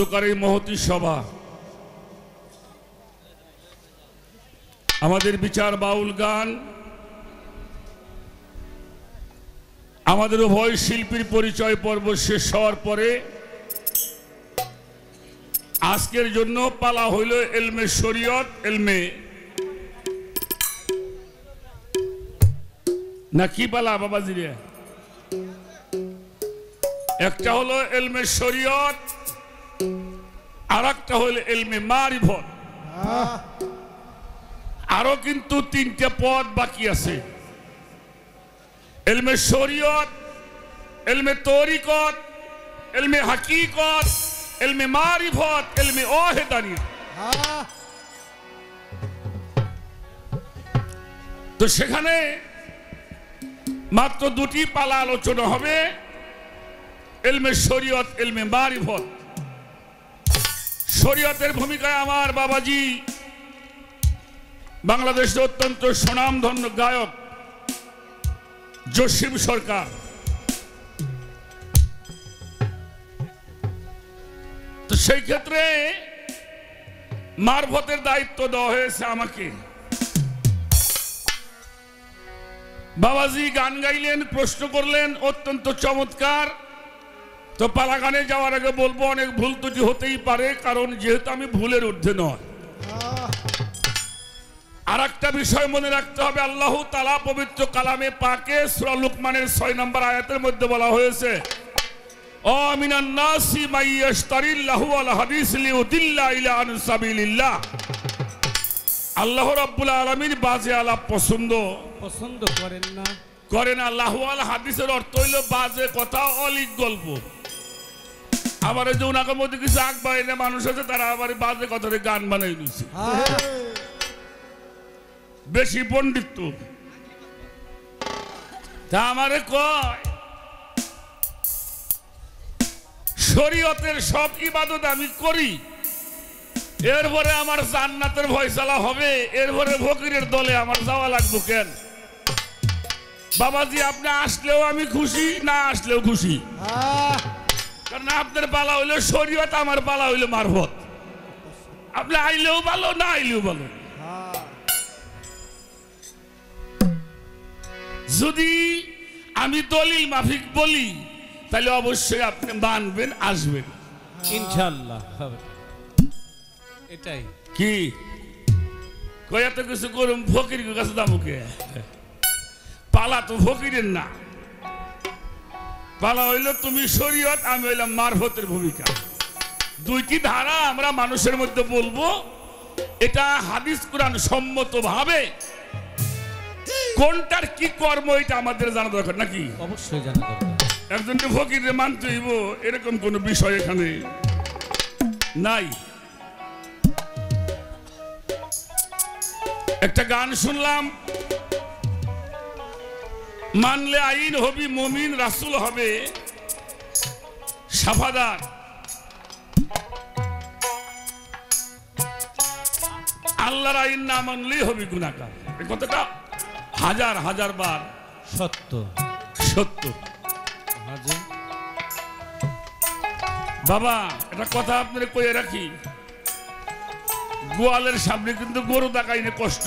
এই মহতী সভা। আমাদের বিচার বাউল গান, আমাদের উভয় শিল্পীর পরিচয় পর্ব শেষ হওয়ার পরে আজকের জন্য পালা হইল এলমে শরীয়ত, এলমে। না, কি পালা বাবাজি রে? একটা হলো এলমে শরীয়ত আর একটা হলো এলমে মারিফত। আরও কিন্তু তিনটে পদ বাকি আছে। এলমে শরীয়ত, এলমে তরিকত, এলমে হাকিকত, এলমে মারিফত, এলমে ওহেদানিয়া তো সেখানে মাত্র দুটি পালা আলোচনা হবে, এলমে শরীয়ত, এলমে মারিফত। শরীয়তের ভূমিকায় আমার বাবাজি, বাংলাদেশের অত্যন্ত সুনামধন্য গায়ক জসিম সরকার। তো সেই ক্ষেত্রে মারফতের দায়িত্ব দেওয়া হয়েছে আমাকে। বাবাজি গান গাইলেন, প্রশ্ন করলেন, অত্যন্ত চমৎকার। তো পালা গানে যাওয়ার আগে বলব অনেক ভুল ত্রুটি হতেই পারে কারণ যেহেতু আমি ভুলের ঊর্ধ্বে নয়। আর একটা বিষয় মনে রাখতে হবে আল্লাহ তালা পবিত্র কালামে পাকে সুরা লুকমানের ছয় নম্বর আয়াতের মধ্যে বলা হয়েছে আল্লাহ রাব্বুল আলামিন বাজে আলাপ পছন্দ। পছন্দ করেন না। করেন আল্লাহ আল হাদিসের অর্থ হইল বাজে কথা অলিক গল্প। আবার যে ওনাকে মধ্যে কিছু আগ বাইরে মানুষ আছে, তারা আবার বাজে কথারে গান বানাই নিছে বেশি পণ্ডিত। তা আমারে কয়, শরীয়তের সব ইবাদত আমি করি, এরপরে আমার জান্নাতের ফয়সালা হবে, এরপরে ফকিরের দলে আমার যাওয়া লাগবে কেন? বাবাজি, আপনি আসলেও আমি খুশি, না আসলেও খুশি? কারণ আপনার পালা হইল শরীয়ত আমার পালা হইল মারফত। আপনি আইলেও ভালো না আইলেও ভালো। যদি আমি দলিল মাফিক বলি তাহলে অবশ্যই আপনি মানবেন আসবেন। ইনশাল্লাহ এটাই। কি? কই এত কিছু করুন ফকির কাছে দামুকে পালা তো ফকিরের না। পালা হইল তুমি শরীয়ত আমি হইলাম মারফতের ভূমিকা। দুইটি ধারা আমরা মানুষের মধ্যে বলব। এটা হাদিস কোরআন সম্মত ভাবে কোনটার কি কর্ম এটা আমাদের জানা দরকার নাকি? অবশ্যই জানা দরকার। একজনকে ফকিরে মানতে হইব এরকম কোন বিষয় এখানে নাই। একটা গান শুনলাম মানলে আইন হবি মমিন রাসুল হবে। সাফাদার। আল্লাহর আইন না মানলেই হবি গুণাকার এ কথাটা হাজার হাজার বার। সত্য। সত্য। বাবা একটা কথা আপনার কয়ে রাখি। গোয়ালের সামনে কিন্তু গরু দেখাইনে কষ্ট।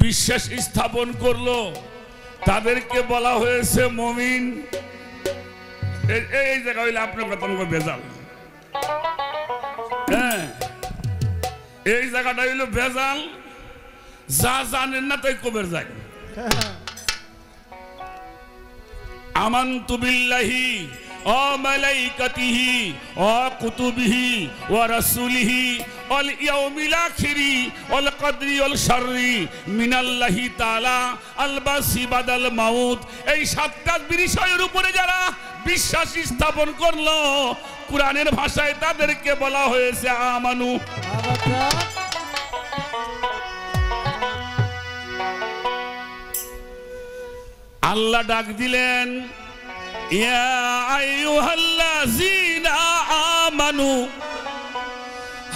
বিশ্বাস স্থাপন করল। তাদেরকে বলা হয়েছে মমিন এই- জায়গা হইলে আপনার কথা ভেজাল। হ্যাঁ এই জায়গাটা হইল ভেজাল। যা জানেন না তাই কবের যায়। আমান্তু বিল্লাহি ওয়াল ইয়াউমিল আখিরি ওয়াল কদরি ওয়াল শাররি, মিনাল্লাহি তাআলা, আল বাসি বাদাল মাউত। এই সাতটা বিষয়ের উপরে যারা বিশ্বাস স্থাপন করল, কোরআনের ভাষায় তাদেরকে বলা হয়েছে আমানু। আল্লাহ ডাক দিলেন ইয়া আইয়ুহাল্লাযীনা আমানু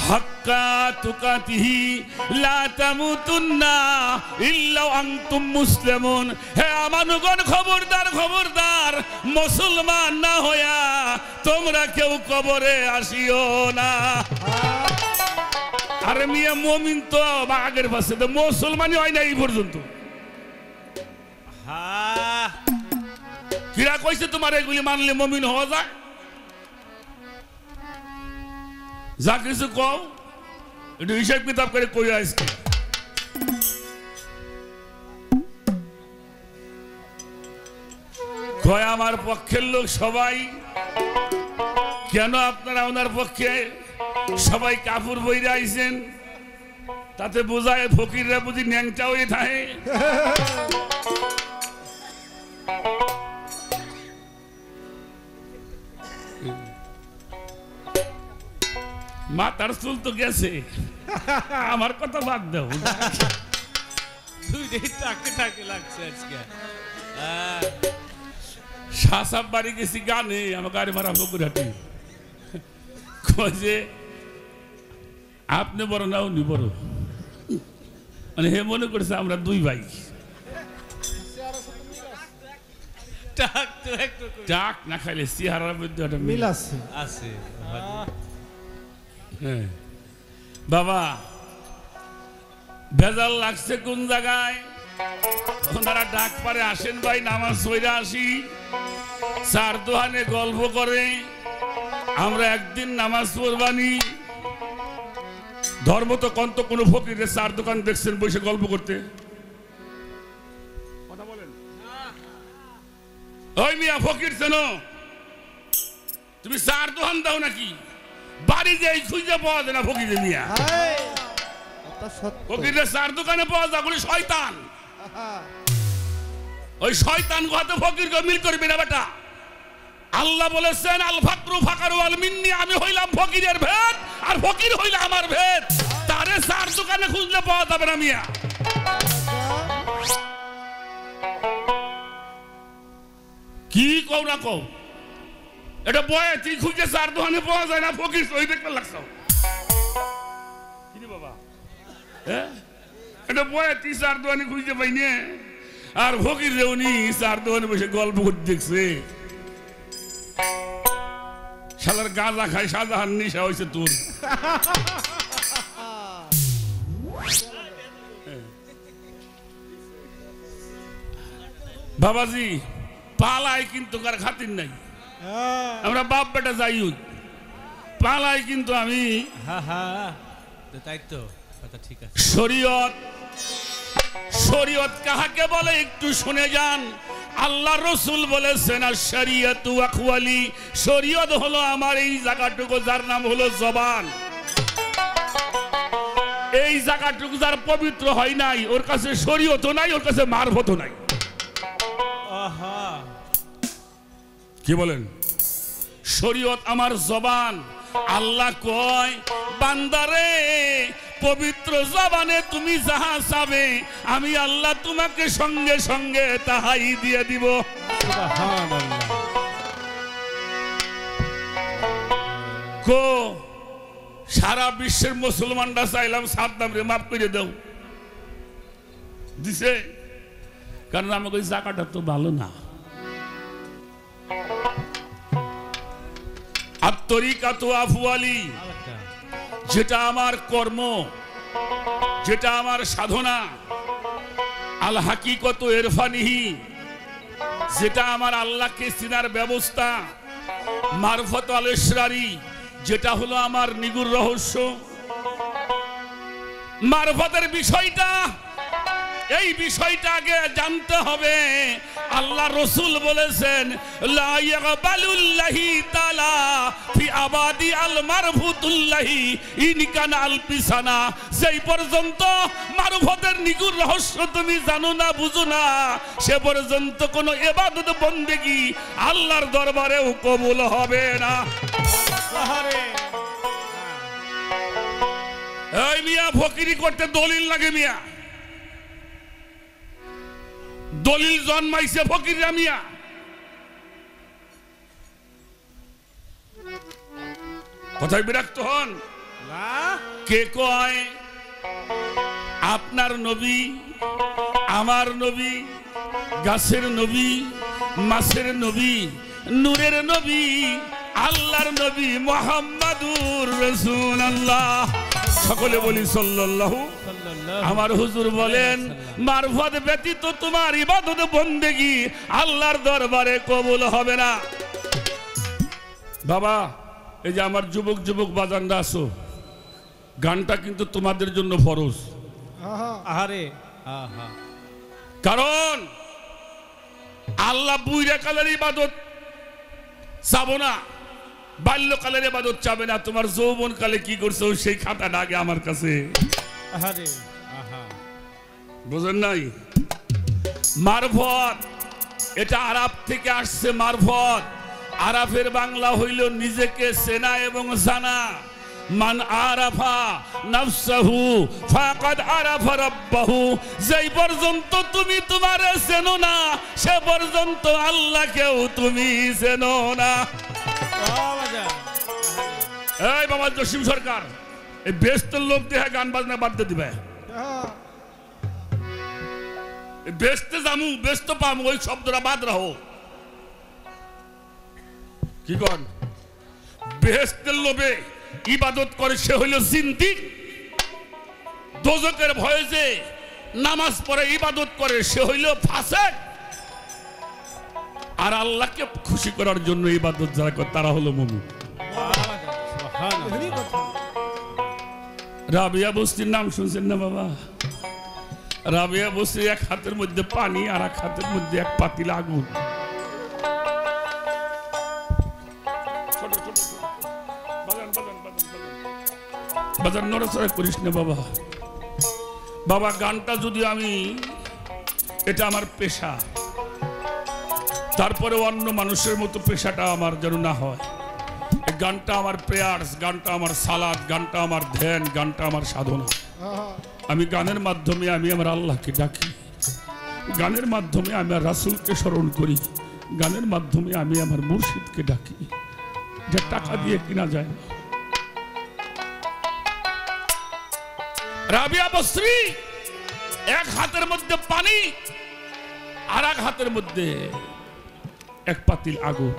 হাক্কা তুকাতিহি লা তামুতুন্না ইল্লা আনতুম মুসলিমুন হে আমানুগণ, খবরদার খবরদার, মুসলমান না হইয়া তোমরা কেউ কবরে আসিও না। আরে মিয়া মুমিন তো আগের পাশে, তো মুসলমানই হয় না এই পর্যন্ত। হ্যাঁ কিরা কইছে, তোমার এগুলি মানলে মমিন হওয়া যায়? যা কিছু কও, একটু হিসাব কিতাব করে কই আজকে। কয়, আমার পক্ষের লোক সবাই, কেন আপনারা ওনার পক্ষে সবাই কাপড় বইরে আইছেন? তাতে বোঝায় ফকিররা বুঝি ন্যাংটা হয়ে থাকে। মাতার চুল তো গেছে। আমার কথা বাদ দাও। তুই টাকে টাকে লাগছে আজকে। শাসাব বাড়ি গেছি গানে আমার গাড়ি যে আপনি বড় না উনি বড়? মানে হে মনে করছে আমরা দুই ভাই। টাক তো একটু ডাক না খাইলে চেহারার মধ্যে একটা মিল আছে। আছে। বাবা, ভেজাল লাগছে কোন জায়গায়? ওনারা ডাক পারে, আসেন ভাই, নামাজ সইরা আসি। চার দোহানে গল্প করে, আমরা একদিন নামাজ পড়বানি। ধর্ম তো কন্ত কোনো ফকিরের চার দোকান দেখছেন বসে গল্প করতে। কথা বলেন। ওই মিয়া ফকির তুমি চার দোকান দাও নাকি? বাড়ি যাই খুঁজে পাওয়া যায় না ফকির চার দোকানে পাওয়া যায় ওগুলি শয়তান। ওই শয়তান গোহাতে ফকির মিল করবি না বেটা। আল্লাহ বলেছেন আল ফাকরু ফাকারু আল মিন্নি আমি হইলাম ফকিরের ভেদ আর ফকির হইলা আমার ভেদ। তারে চার দোকানে খুঁজলে পাওয়া যাবে না মিয়া। কি কও না কও? এটা বয়ে তুই খুঁজে চার দোকানে পাওয়া যায় না, ফকির সই দেখতে লাগছো। কি বাবা? হ্যাঁ? এটা বয়ে তুই চার দোকানে খুঁজে পাইনি আর ফকির রেউনি চার দোকানে বসে গল্প করতে দেখছে। শালার গাঁজা খায় সাজাহান নিশা হয়েছে তোর। বাবাজি, পালায় কিন্তু কার খাতির নাই। আমরা বাপ বেটা যাই পালায় কিন্তু আমি হ্যাঁ হ্যাঁ। তাই তো কথা ঠিক আছে। শরীয়ত শরীয়ত কাহাকে বলে একটু শুনে যান। আল্লাহ রসুল বলেছেন শরিয়তু আখওয়ালি। শরীয়ত হলো আমার এই জায়গাটুকু যার নাম হলো জবান। এই জায়গাটুকু যার পবিত্র হয় নাই ওর কাছে শরীয়ত নাই ওর কাছে মারফত নাই। আহা। কি বলেন? শরীয়ত আমার জবান আল্লাহ কয় বান্দারে পবিত্র জবানে তুমি যাহা চাবে আমি আল্লাহ তোমাকে সঙ্গে সঙ্গে তাহাই দিয়ে দিব। কো সারা বিশ্বের মুসলমানরা চাইলাম সাদ্দাম রে মাফ করে দাও। দিছে? কারণ আমাকে জায়গাটা তো ভালো না। যেটা আমার কর্ম, যেটা আমার সাধনা, আল হাকিকত এরফানিহি, যেটা আমার আল্লাহকে চিনার ব্যবস্থা, মারফত আল ইসরারি যেটা হলো আমার নিগুর রহস্য। মারফতের বিষয়টা এই বিষয়টা আগে জানতে হবে। আল্লাহ রসুল বলেছেন পর্যন্ত রহস্য তুমি জানো না, বুঝো না, সে পর্যন্ত কোনো আল্লাহর দরবারেও কবুল হবে না। ফকিরি করতে দলিল লাগে মিয়া। দলিল জন্মাইছে ফকিরা মিয়া কথায় বিরক্ত হন। কে কয় আপনার নবী আমার নবী গাছের নবী মাছের নবী নূরের নবী আল্লাহর নবী মোহাম্মদুর রসুল আল্লাহ সকলে বলি সাল্লাল্লাহু আমার হুজুর বলেন মারফত ব্যতীত তোমার ইবাদত বন্দেগি আল্লাহর দরবারে কবুল হবে না। বাবা এই যে আমার যুবক যুবক বাজানরা আসো গানটা কিন্তু তোমাদের জন্য ফরজ। আহারে। কারণ আল্লাহ বুইরা কালের ইবাদত চাবো না বাল্যকালের ইবাদত চাবে না। তোমার যৌবন কালে কি করছ সেই খাতাটা আগে আমার কাছে। আহারে আহা। বুঝেন নাই? মারফত এটা আরব থেকে আসছে মারফত। আরাফের বাংলা হইল নিজেকে সেনা এবং জানা। মান আরাফা নাফসাহু ফাকাদ আরাফা রাব্বাহু। যেই পর্যন্ত তুমি তোমারে চেনো না সে পর্যন্ত আল্লাহকেও তুমি চেনো না। এই বাবা জসিম সরকার। এই বেস্তের লোক দেহে গান বাজনা বাদ দিবে। আহা জামু ব্যস্ত পামু, ওই শব্দটা বাদ রাখো। কি কন? বেহেস্তের লোভে ইবাদত করে সে হইল জিন্দিক দোজকের ভয়ে যে নামাজ পড়ে ইবাদত করে সে হইল ফাঁসে আর আল্লাহকে খুশি করার জন্য ইবাদত যারা করে, তারা হলো মমু কথা রাবিয়া বস্তির নাম শুনছেন না বাবা? রাবিয়া বস্তি এক হাতের মধ্যে পানি আর এক হাতের মধ্যে এক পাতিল আগুন। বাজান নড়াচড়া করিস না বাবা। বাবা, গানটা যদি আমি, এটা আমার পেশা। তারপরে অন্য মানুষের মতো পেশাটা আমার যেন না হয়। গানটা আমার প্রেয়ার্স গানটা আমার সালাদ গানটা আমার ধ্যান গানটা আমার সাধনা। আমি গানের মাধ্যমে আমি আমার আল্লাহকে ডাকি। গানের মাধ্যমে আমি আমার রাসুলকে স্মরণ করি। গানের মাধ্যমে আমি আমার মুর্শিদকে ডাকি। যে টাকা দিয়ে কিনা যায় না। রাবিয়া এক হাতের মধ্যে পানি আর এক হাতের মধ্যে এক পাতিল আগুন।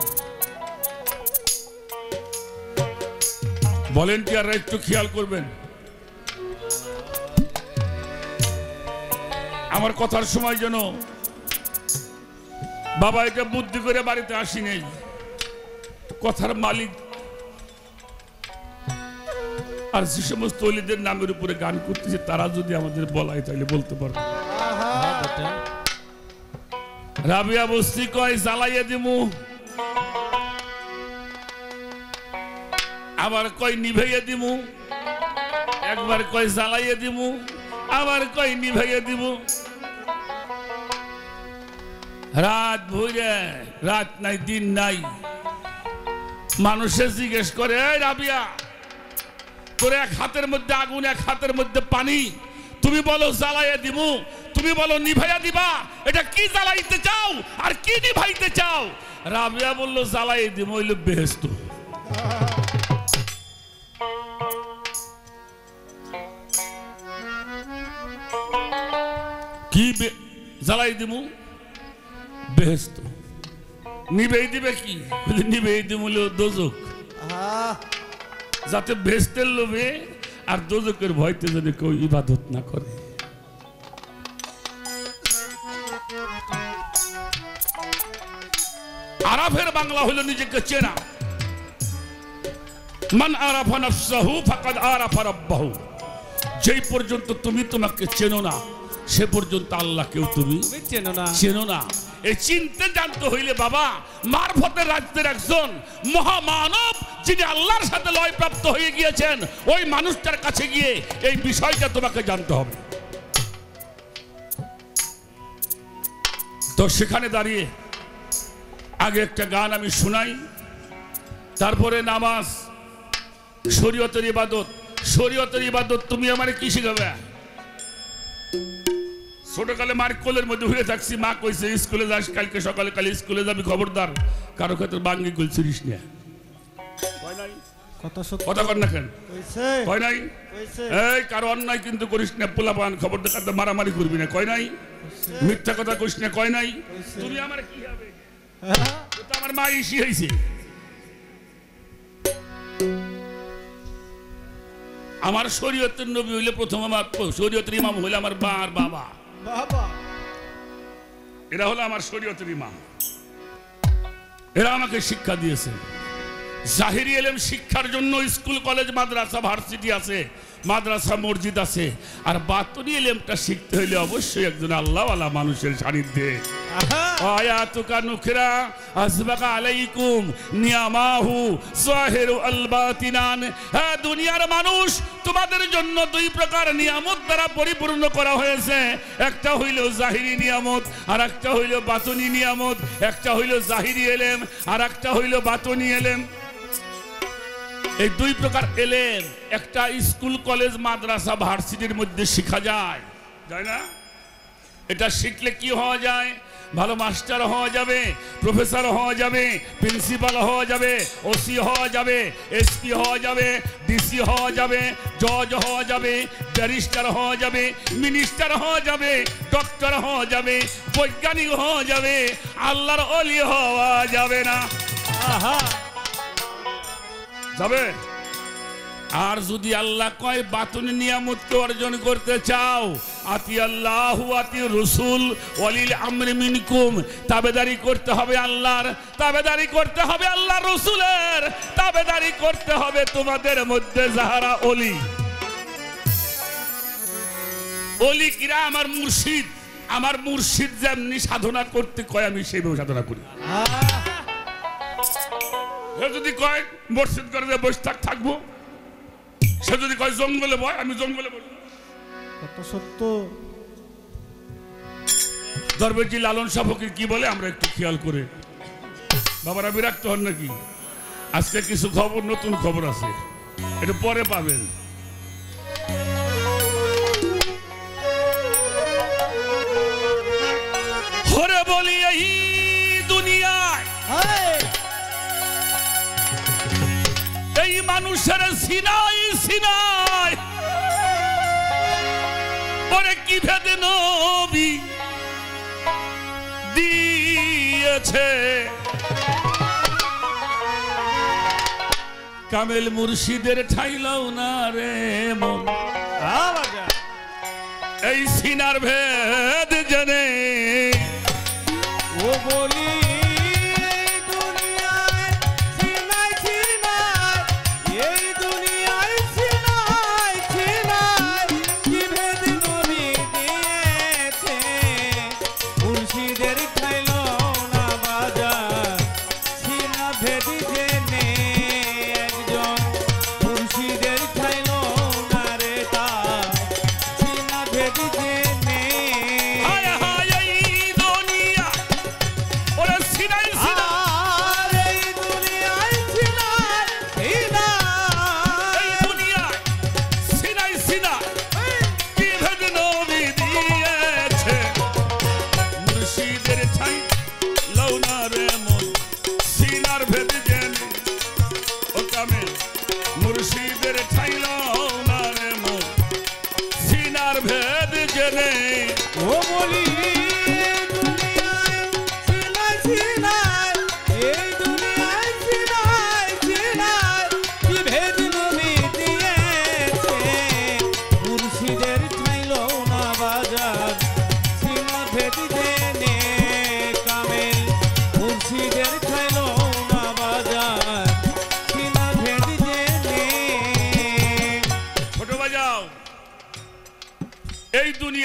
ভলেন্টিয়াররা একটু খেয়াল করবেন আমার কথার সময় যেন বাবা এটা বুদ্ধি করে বাড়িতে আসি নেই। কথার মালিক আর যে সমস্ত অলিদের নামের উপরে গান করতেছে তারা যদি আমাদের বলায় তাহলে বলতে পারব। বেটা। রাবিয়া বস্তি কয় জ্বালাইয়া দিমু। আবার কয় নিভাইয়া দিমু? একবার কয় জ্বালাইয়া দিমু? আবার কয় নিভাইয়া দিব রাত ভরে, রাত নাই, দিন নাই। মানুষে জিজ্ঞেস করে, এই রাবিয়া, তোর এক হাতের মধ্যে আগুন, এক হাতের মধ্যে পানি, তুমি বলো জ্বালাইয়া দিমু? তুমি বলো নিভাইয়া দিবা? এটা কি জ্বালাইতে চাও? আর কি নিভাইতে চাও? রাবিয়া বলল জ্বালাই দিমু হইল বেহেস্ত কি জ্বালাই বেহেস্ত নিবেই দিবে কি নিবেই দোজক যাতে বেহেস্তের লোভে আর দোজকের ভয়তে যেন কেউ ইবাদত না করে আরাফের বাংলা হলো নিজেকে চেনা মান আরাফা নাফসাহু ফাকাদ আরাফা রাব্বাহু যেই পর্যন্ত তুমি তোমাকে চেনো না সে পর্যন্ত আল্লাহকেও তুমি তুমি চেনো না। চেনো না। এই চিনতে জানতে হইলে বাবা মারফতের রাজ্যের একজন মহামানব যিনি আল্লাহর সাথে লয়প্রাপ্ত হয়ে গিয়েছেন ওই মানুষটার কাছে গিয়ে এই বিষয়টা তোমাকে জানতে হবে। তো সেখানে দাঁড়িয়ে আগে একটা গান আমি শোনাই তারপরে নামাজ শরীয়তের ইবাদত। শরীয়তের ইবাদত তুমি আমার কি শিখাবে? ছোটকালে মার কোলের মধ্যে ঘুরে থাকছি। মা কইছে স্কুলে যাস কালকে সকালে কালে স্কুলে যাবি খবরদার। কারও ক্ষেত্রে বাঙ্গি গুল ছিড়িস না। কথা কর না কেন? কয় নাই? এই কারও অন্যায় কিন্তু করিস না পোলা পান খবর দেখাতে মারামারি করবি না। কয় নাই? মিথ্যা কথা কইস না কয় নাই? তুমি আমার কি হবে? হ্যাঁ? আমার মা ইসি হয়েছে আমার শরীয়তের নবী হইলে প্রথম আমার শরীয়তের ইমাম হইলে আমার মা আর বাবা। এরা হলো আমার শরীয়তের ইমাম। এরা আমাকে শিক্ষা দিয়েছে। জাহিরি এলেম শিক্ষার জন্য স্কুল, কলেজ, মাদ্রাসা, ভার্সিটি আছে, মাদ্রাসা, মসজিদ আছে। আর বাতনি এলেমটা শিখতে হইলে অবশ্যই একজন আল্লাহওয়ালা মানুষের সান্নিধ্যে আয়াতুকা নুখরা আসবাকা আলাইকুম নিয়ামাহু সাহিরু আল বাতিনান হ্যাঁ দুনিয়ার মানুষ, তোমাদের জন্য দুই প্রকার নিয়ামত দ্বারা পরিপূর্ণ করা হয়েছে। একটা হইল জাহিরি নিয়ামত আর একটা হইল বাতনি নিয়ামত, একটা হইল জাহিরি এলেম আর একটা হইল বাতনি এলেম। এই দুই প্রকার এলেম একটা স্কুল, কলেজ, মাদ্রাসা, ভার্সিটির মধ্যে শেখা যায়। যায় না? এটা শিখলে কি হওয়া যায়? ভালো মাস্টার হওয়া যাবে প্রফেসর হওয়া যাবে প্রিন্সিপাল হওয়া যাবে ওসি হওয়া যাবে এসপি হওয়া যাবে ডিসি হওয়া যাবে জজ হওয়া যাবে ব্যারিস্টার হওয়া যাবে মিনিস্টার হওয়া যাবে ডক্টর হওয়া যাবে বৈজ্ঞানিক হওয়া যাবে আল্লাহর অলি হওয়া যাবে না যাবে আর যদি আল্লাহ কয় বাতুনি নিয়ামতকে অর্জন করতে চাও আতি আল্লাহ আতি রসুল অলিল আমরি মিনকুম তাবেদারি করতে হবে আল্লাহর তাবেদারি করতে হবে আল্লাহ রসুলের তাবেদারি করতে হবে তোমাদের মধ্যে যাহারা অলি। অলি কিরা আমার মুর্শিদ আমার মুর্শিদ যেমনি সাধনা করতে কয় আমি সেইভাবে সাধনা করি। যদি কয় মুর্শিদ করে বসে থাক থাকব সে যদি কয় জঙ্গলে বয় আমি জঙ্গলে কত সত্য? দরবেজি লালন শাহ ফকির কি বলে? আমরা একটু খেয়াল করে। বাবারা বিরক্ত হন নাকি? আজকে কিছু খবর নতুন খবর আছে। এটা পরে পাবেন। হরে বলি এই দুনিয়ায়। মানুষের সিনাই সিনাই। পরে কি ভেদে নবী দিয়েছে? কামেল মুর্শিদের ঠাইলাও না রে এই সিনার ভেদ জেনে ও বলি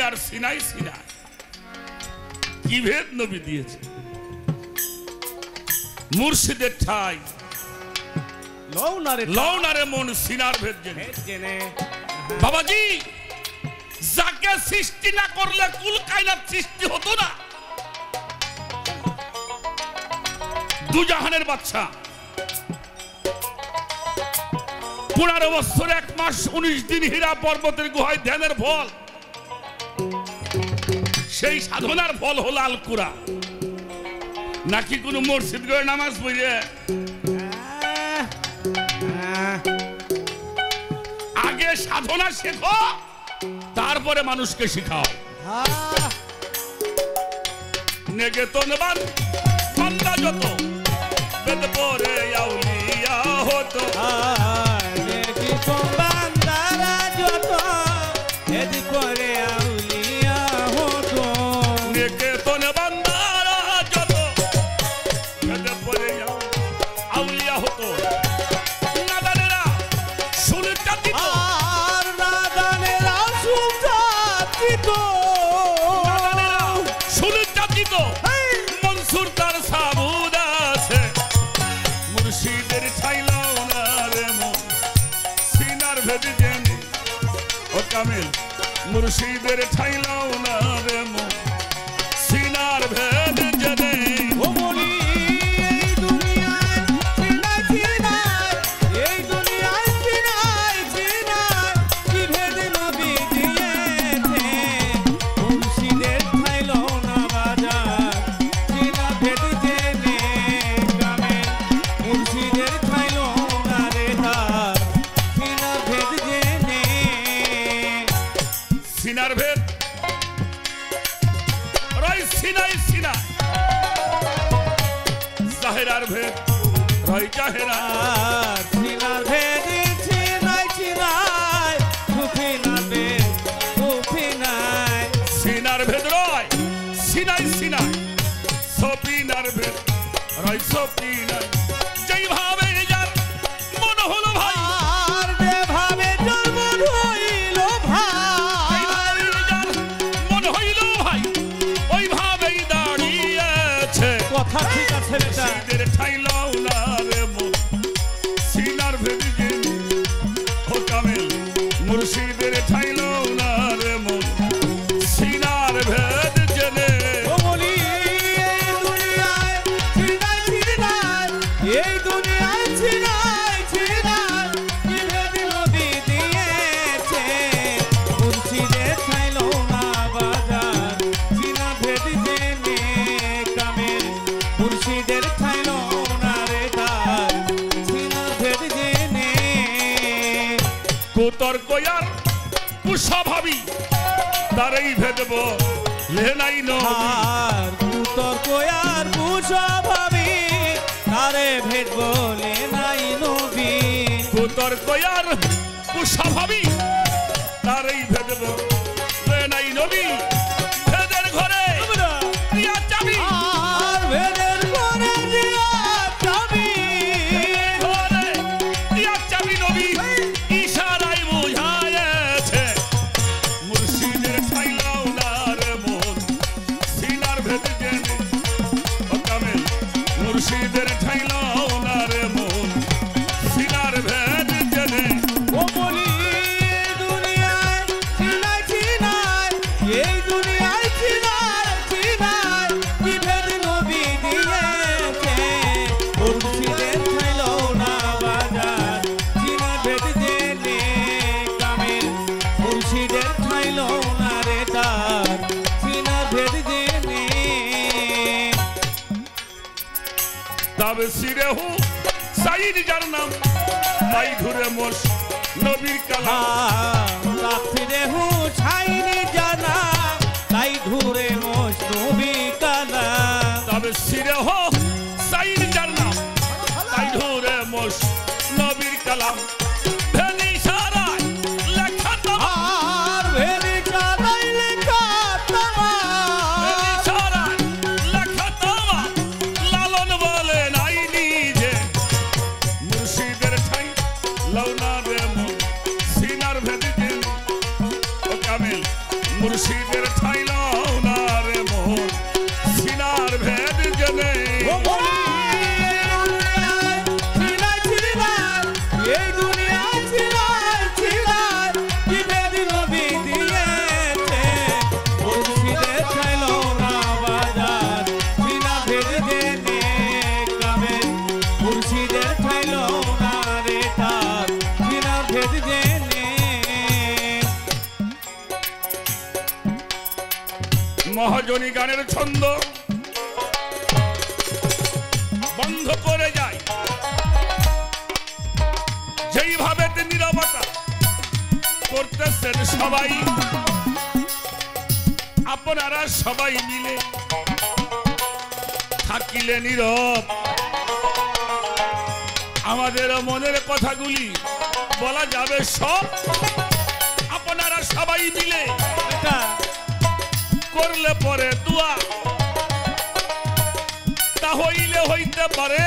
আর সিনাই সিনাই। কি ভেদ নবী দিয়েছে? মুর্শিদের ঠাই। মন সিনার ভেদ জেনে। বাবাজি যাকে সৃষ্টি না করলে কুল সৃষ্টি হতো না। দুজাহানের বাচ্চা পনেরো বছর এক মাস উনিশ দিন হীরা পর্বতের গুহায় ধ্যানের ফল সেই সাধনার ফল হল আল কুরা নাকি কোন মসজিদ গড়ে নামাজ পড়ে? আগে সাধনা শেখো, তারপরে মানুষকে শিখাও। নেগে তো নেবান যত পরে হতো। কুতর্কয়ার কুস্বভাবী তারাই ভেদব লেনাই নয় কুতর্কয়ার কুস্বভাবী তারে ভেদ বলে নাই নবী। তোর কয়ার কুসভাবি তারই যার নাম তাই ধরে মোর নবীর কালাম হ্যাঁ, কথাগুলি বলা যাবে সব। আপনারা সবাই মিলে করলে পরে দুয়া। তা হইলে হইতে পারে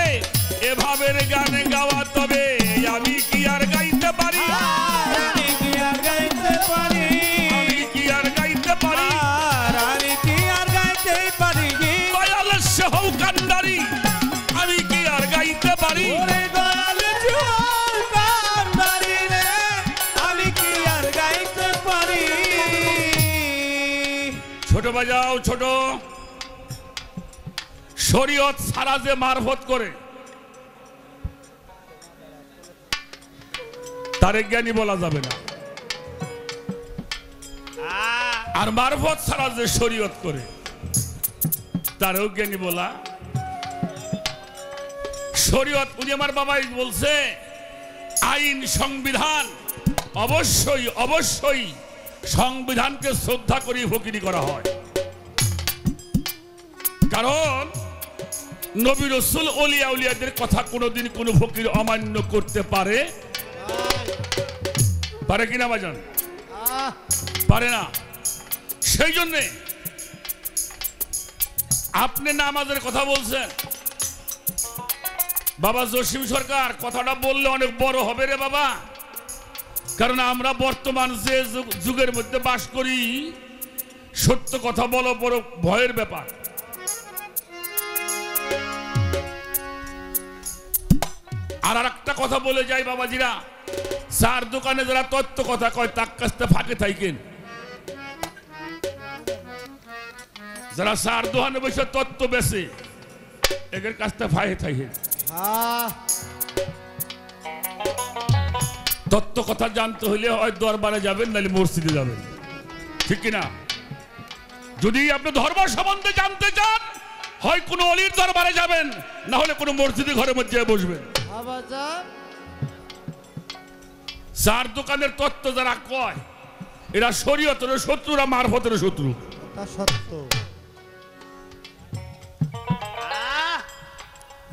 এভাবে গানে গাওয়া বাজাও ছোট। শরীয়ত সারা যে মারফত করে, তারে জ্ঞানী বলা যাবে না। আর মারফত ছাড়া যে শরীয়ত করে, তারও জ্ঞানী বলা। শরীয়ত উনি আমার বাবাই বলছে, আইন সংবিধান, অবশ্যই অবশ্যই সংবিধানকে শ্রদ্ধা করে ফকিরি করা হয়। কারণ নবী রসুল অলিয়া উলিয়াদের কথা কোনোদিন কোনো ফকির অমান্য করতে পারে। পারে কিনা বাজান? পারে না। সেই জন্যে আপনি নামাজের কথা বলছেন। বাবা জসিম সরকার, কথাটা বললে অনেক বড় হবে রে বাবা। কারণ আমরা বর্তমান যে যুগ- যুগের মধ্যে বাস করি, সত্য কথা বলো বড় ভয়ের ব্যাপার। আর আর একটা কথা বলে যাই বাবাজিরা। চার দোকানে যারা তত্ত্ব কথা কয় তার কাছতে ফাঁকে থাকেন যারা চার দোকানে বসে তত্ত্ব বেছে এদের কাছতে ফাঁকে থাকেন তত্ত্ব কথা জানতে হলে হয় দরবারে যাবেন নাহলে মসজিদে যাবেন। ঠিক কিনা? যদি আপনি ধর্ম সম্বন্ধে জানতে চান হয় কোনো অলির দরবারে যাবেন না হলে কোনো মসজিদে ঘরের মধ্যে বসবেন। চার দোকানের তত্ত্ব যারা কয় এরা শরীয়তের শত্রুরা মারফতের শত্রু। সত্য।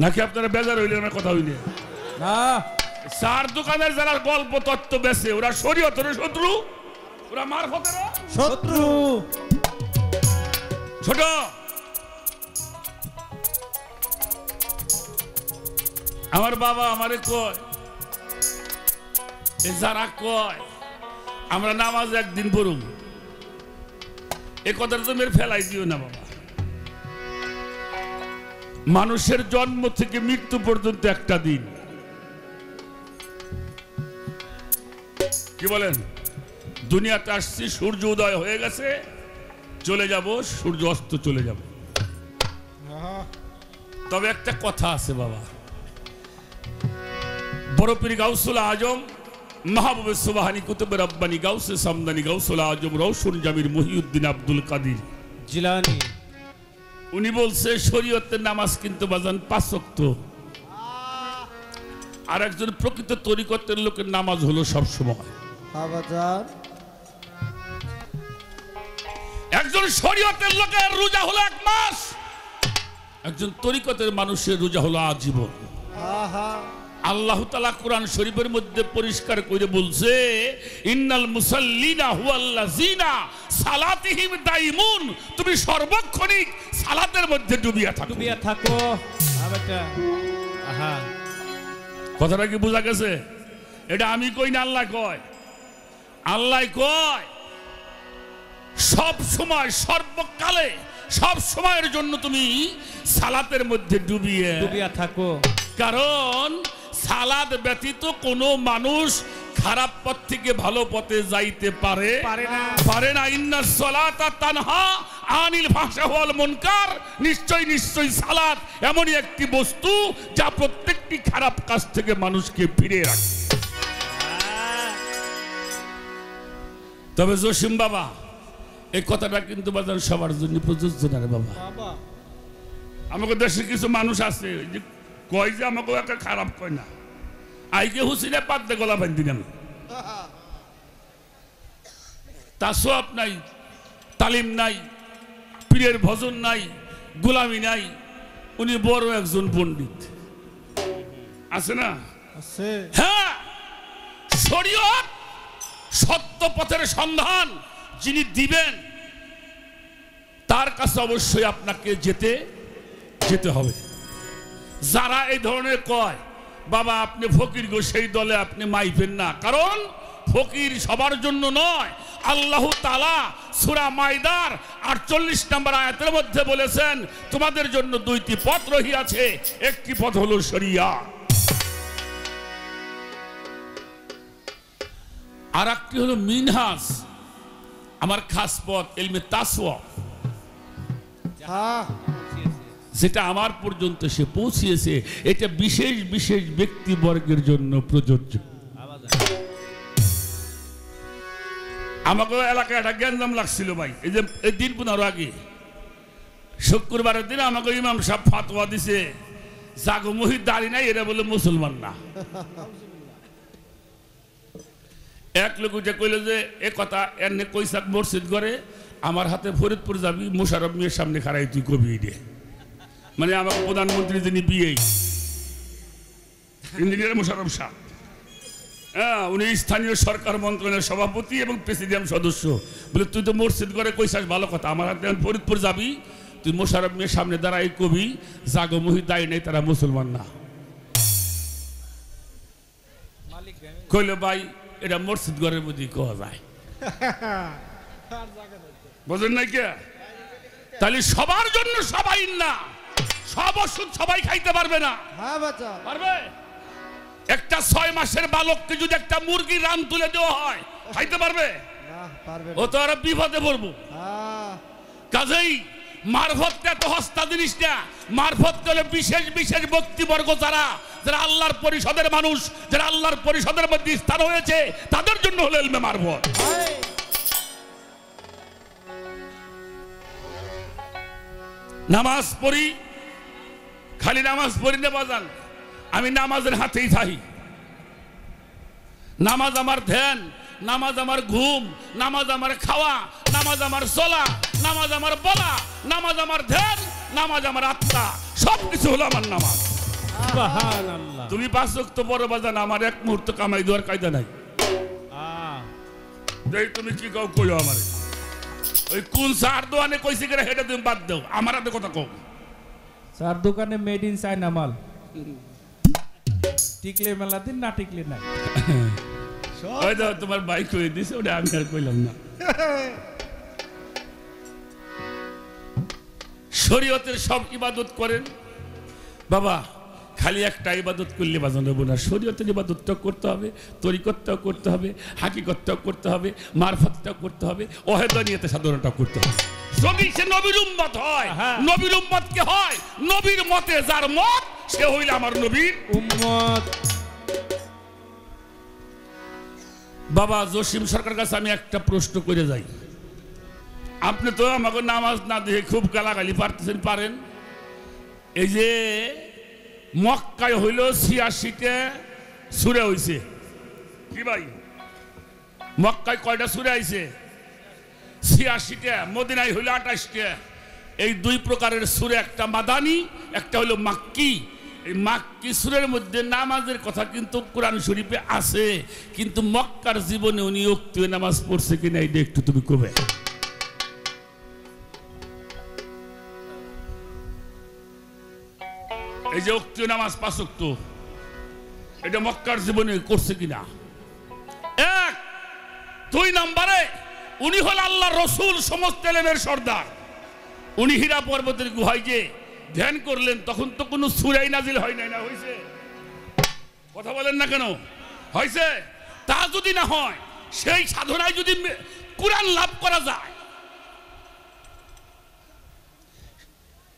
নাকি আপনারা বেজার হইলে আমার কথা হইলে? না। চার দোকানের যারা গল্প তত্ত্ব বেছে ওরা শরীয়তের শত্রু ওরা মারফতের শত্রু। ছোট। আমার বাবা আমারে কয় এ যারা কয় আমরা নামাজ একদিন পড়ুম। এ কথাটা তো মেরে ফেলাই দিও না বাবা। মানুষের জন্ম থেকে মৃত্যু পর্যন্ত একটা দিন। কি বলেন? দুনিয়াতে আসছি সূর্য উদয় হয়ে গেছে চলে যাব সূর্য অস্ত চলে যাব। তবে একটা কথা আছে বাবা। বড় পীর গাউসুল আজম মাহবুবে সুবাহানি কুতুবে রব্বানি গাউসে সামদানি গাউসুল আজম রৌশন জামির মহিউদ্দিন আব্দুল কাদির। জিলানি। উনি বলছে শরীয়তের নামাজ কিন্তু বাজান পাঁচক্ত আর একজন প্রকৃত তরিকতের লোকের নামাজ হলো সব সময়। একজন শরীয়তের লোকের রোজা হলো এক মাস। একজন তরিকতের মানুষের রোজা হলো আজীবন। আহা। আল্লাহ তালা কোরআন শরীফের মধ্যে পরিষ্কার করে বলছে ইন্নাল মুসাল্লিনা হুয়াল্লাযিনা সালাতিহিম দাইমুন। তুমি সর্বক্ষণিক সালাতের মধ্যে ডুবিয়া থাকো। ডুবিয়া থাকো। আহা। কথাটা কি বোঝা গেছে? এটা আমি কই না আল্লাহ কয়? আল্লাহ কয় সব সময় সর্বকালে সব সময়ের জন্য তুমি সালাতের মধ্যে ডুবিয়ে ডুবিয়া থাকো। কারণ সালাদ ব্যতীত কোনো মানুষ খারাপ পথ থেকে ভালো পথে যাইতে পারে। পারে না। ইন্না সলাতা তানহা আনিল ভাষা ওয়াল মুনকার। নিশ্চয় নিশ্চয় সালাত এমনই একটি বস্তু যা প্রত্যেকটি খারাপ কাজ থেকে মানুষকে ফিরে রাখে। তবে জসিম বাবা এই কথাটা কিন্তু বাজার সবার জন্য প্রযোজ্য না রে বাবা। বাবা। আমাকে দেশে কিছু মানুষ আছে যে কয় যে আমাকে একটা খারাপ কয় না। আইকে হুসিনে পাততে গলা বান্ধি আমি তার সব নাই তালিম নাই পীরের ভজন নাই গোলামি নাই উনি বড় একজন পণ্ডিত। আছে না? আছে। হ্যাঁ শরীয়ত সত্য পথের সন্ধান যিনি দিবেন তার কাছে অবশ্যই আপনাকে যেতে যেতে হবে। যারা এই ধরনের কয়, বাবা, আপনি ফকির গো, সেই দলে আপনি মাইফেন না। কারণ ফকির সবার জন্য নয়। আল্লাহ তালা সুরা মাইদার আটচল্লিশ নম্বর আয়াতের মধ্যে বলেছেন, তোমাদের জন্য দুইটি পথ রহিয়াছে। একটি পথ হলো শরিয়া। আর একটি হলো মিনহাস আমার খাস পথ এলমে তাসওয়া। হ্যাঁ। যেটা আমার পর্যন্ত সে পৌঁছিয়েছে, এটা বিশেষ বিশেষ ব্যক্তিবর্গের জন্য প্রযোজ্য। আমাকে এলাকায় একটা গ্যাঞ্জাম লাগছিল ভাই। এই যে, এই দিন পনেরো আগে, শুক্রবারের দিন আমাকে ইমাম সাহেব ফাতোয়া দিছে, জাগো মহির দাড়ি নাই, এরা বলে মুসলমান না। এক লোক যে কইল যে, এ কথা এনে কইসাক মসজিদ করে আমার হাতে ফরিদপুর যাবি, মোশারফ মেয়ের সামনে খারাই তুই কবি দিয়ে মানে আমার প্রধানমন্ত্রী যিনি বিয়ে ইঞ্জিনিয়ার মোশারফ শাহ। হ্যাঁ উনি স্থানীয় সরকার মন্ত্রণালয়ের সভাপতি এবং প্রেসিডিয়াম সদস্য। বলে তুই তো মসজিদ করে কইসাস ভালো কথা। আমার হাতে ফরিদপুর যাবি। তুই মোশারফ মেয়ের সামনে দাঁড়াই কবি। জাগো মহি দায়ী নেই তারা মুসলমান না। কইল ভাই এটা মসজিদ ঘরের মধ্যে কোয়া যায়? বোঝেন নাই কে? তাহলে সবার জন্য সবাই না। সব ওষুধ সবাই খাইতে পারবে না। হ্যাঁ বাচ্চা। পারবে? একটা ছয় মাসের বালককে যদি একটা মুরগি রান তুলে দেওয়া হয় খাইতে পারবে? ও তো আর বিপদে পড়ব। হ্যাঁ। কাজেই মারফতটা তো হস্তা জিনিস না মারফত হলো বিশেষ বিশেষ ব্যক্তিবর্গ যারা যারা আল্লাহর পরিষদের মানুষ যারা আল্লাহর পরিষদের মধ্যে স্থান হয়েছে তাদের জন্য হলো এলমে মারফত। নামাজ পড়ি খালি নামাজ পড়ি না বাজান। আমি নামাজের হাতেই থাকি। নামাজ আমার ধ্যান নামাজ আমার ঘুম নামাজ আমার খাওয়া নামাজ আমার চলা নামাজ আমার বলা নামাজ আমার ধ্যান নামাজ আমার আত্মা সব কিছু হলো আমার নামাজ। তুমি পাঁচ তো বড় বাজান আমার এক মুহূর্ত কামাই দেওয়ার কায়দা নাই। তুমি কি কাউ কইও আমারে। ওই কোন সার দোয়ানে কইছে করে হেটা তুমি বাদ দাও। আমার হাতে কথা কও। চার দোকানে মেড ইন চায়না মাল। টিকলে মেলা দিন না টিকলে নাই। ওই তো তোমার বাইক হয়ে দিছে ওটা আমি আর কইলাম না। শরীয়তের সব ইবাদত করেন। বাবা খালি একটা ইবাদত করলে বাজানো হব না। শরীয়তের ইবাদতটাও করতে হবে তরিকতটাও করতে হবে হাকিকতটাও করতে হবে মারফতটাও করতে হবে অহেদনিয়তে সাধারণটাও করতে হবে। যদি সে নবীর উম্মত হয় হ্যাঁ। নবীর উম্মত কে হয় নবীর মতে যার মত সে হইলে আমার নবীর উম্মত। বাবা জসিম সরকার কাছে আমি একটা প্রশ্ন করে যাই। আপনি তো আমাকে নামাজ না দিয়ে খুব গালাগালি পারতেছেন পারেন? এই যে মক্কায় হইল ছিয়াশিতে সুরে হইছে। কি ভাই? মক্কায় কয়টা সুরে আইছে? ছিয়াশিটা মদিনায় হইল আঠাশটা এই দুই প্রকারের সুরে, একটা মাদানি, একটা হইল মাক্কি। এই মাক্কি সুরের মধ্যে নামাজের কথা কিন্তু কোরআন শরীফে আছে, কিন্তু মক্কার জীবনে উনি উক্তীয় নামাজ পড়ছে কিনা এটা একটু তুমি কবে? এই যে উক্তীয় নামাজ পাঁচ উক্ত, এটা মক্কার জীবনে করছে কিনা? এক, দুই নম্বরে, উনি হল আল্লাহ রসুল সমস্ত এলেমের সর্দার। উনি হীরা পর্বতের গুহায় যে ধ্যান করলেন, তখন তো কোনো সুরাই নাজিল হয় নাই না হয়েছে কথা বলেন না কেন? হয়েছে তা যদি না হয়, সেই সাধনায় যদি কোরআন লাভ করা যায়,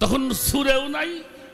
তখন সুরেও নাই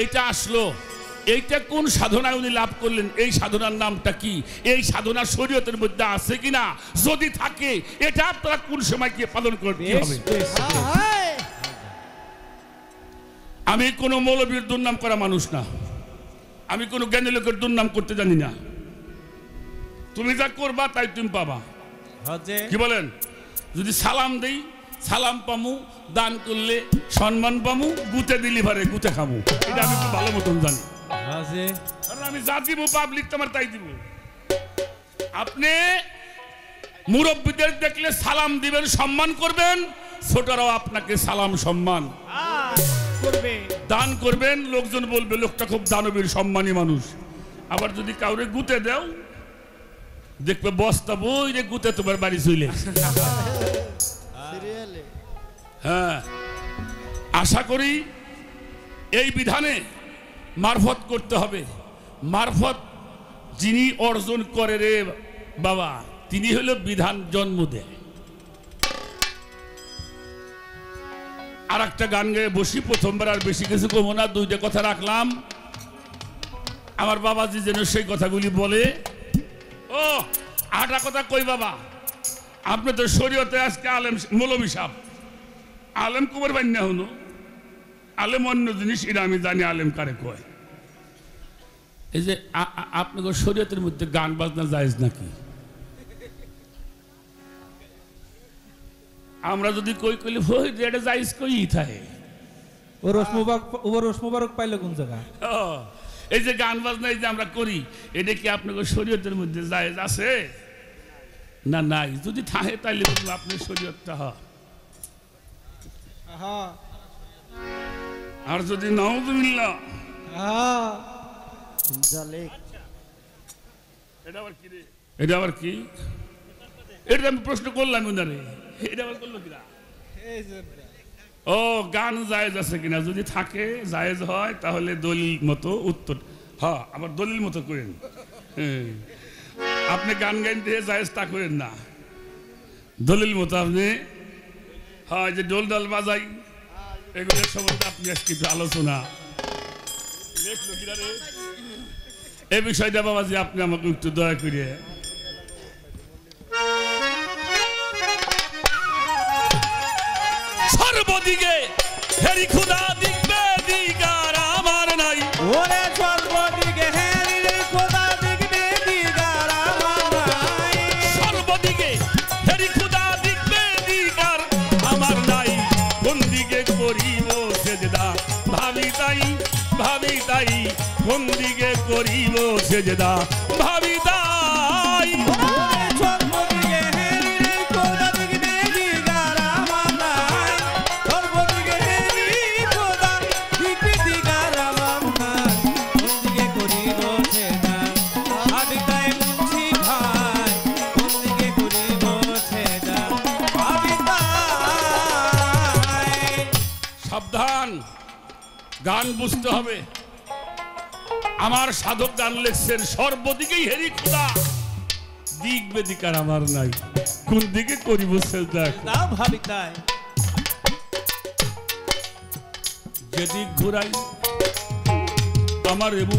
এইটা আসলো। এইটা কোন সাধনায় উনি লাভ করলেন? এই সাধনার নামটা কি? এই সাধনা শরীয়তের মধ্যে আছে কিনা? যদি থাকে এটা আপনারা কোন সময় কি পালন করতে হবে? আমি কোনো মৌলবীর দুর্নাম করা মানুষ না। আমি কোনো জ্ঞানী লোকের দুর্নাম করতে জানি না। তুমি যা করবা তাই তুমি পাবা। কি বলেন? যদি সালাম দেই সালাম পামু দান করলে সম্মান পামু গুতে দিলি ভারে গুতে খামু। এটা আমি খুব ভালো মতন জানি। আমি যা দিব পাবলিক তোমার তাই দিব। আপনি মুরব্বীদের দেখলে সালাম দিবেন সম্মান করবেন ছোটরাও আপনাকে সালাম সম্মান। করবে। দান করবেন লোকজন বলবে লোকটা খুব দানবীর সম্মানী মানুষ। আবার যদি কাউরে গুতে দাও দেখবে বস্তা বই রে গুতে তোমার বাড়ি চলে হ্যাঁ। আশা করি এই বিধানে মারফত করতে হবে। মারফত যিনি অর্জন করে রে বাবা, তিনি হলো বিধান জন্ম দেয় আর একটা গান গেয়ে বসি, প্রথমবার আর বেশি কিছু কমো না, দুইটা কথা রাখলাম। আমার বাবাজি যেন সেই কথাগুলি বলে। ও আটা কথা কই বাবা? আপনি তো শরীয়তে আজকে আলেম মৌলবী সাহ আলেম কুমার বান্যা হনো আলেম অন্য জিনিস এটা আমি জানি আলেম কারে কয়। এই যে আ- আ- আপনাদের শরীয়তের মধ্যে গান বাজনা জায়েজ নাকি? আমরা যদি কই কইলে হই যে এটা জায়েজ কই থাকে ও ও পাইলো কোন জায়গা? এই যে গান বাজনা এই যে আমরা করি এটা কি আপনাদের শরীয়তের মধ্যে জায়েজ আছে? না নাই। যদি থাকে তাহলে বলব আপনার শরীয়তটা হয়। হ্যাঁ আর যদি নাউজুবিল্লাহ। হ্যাঁ জালেক। এটা আবার কি রে? এটা আবার কি? এটা আমি প্রশ্ন করলাম উনারে এটা আবার করল কিনা ও গান জায়েজ আছে কিনা? যদি থাকে জায়েজ হয় তাহলে দলিল মতো উত্তর। হ্যাঁ আবার দলিল মতো করেন। হ্যাঁ। আপনি গান গাইন দিয়ে জায়েজ তা করেন না। দলিল মতো আপনি হ্যাঁ এই যে ডোল ডাল বাজাই, এগুলোর সম্বন্ধে আপনি একটু আলোচনা? এই বিষয়টা বাবাজি, আপনি আমাকে একটু দয়া করে সর্বদিকে হেরি খুদা দিকবে দিগার আমার নাই। ওরে করিব সেটা ভাবি তাই। সাবধান গান বুঝতে হবে। আমার সাধক গান লেখছেন সর্বদিকেই হেরি খুদা। দিক বেদিকার আমার নাই। কোন দিকে করিব না ভাবি তাই। যেদিক ঘুরাই আমার এবু।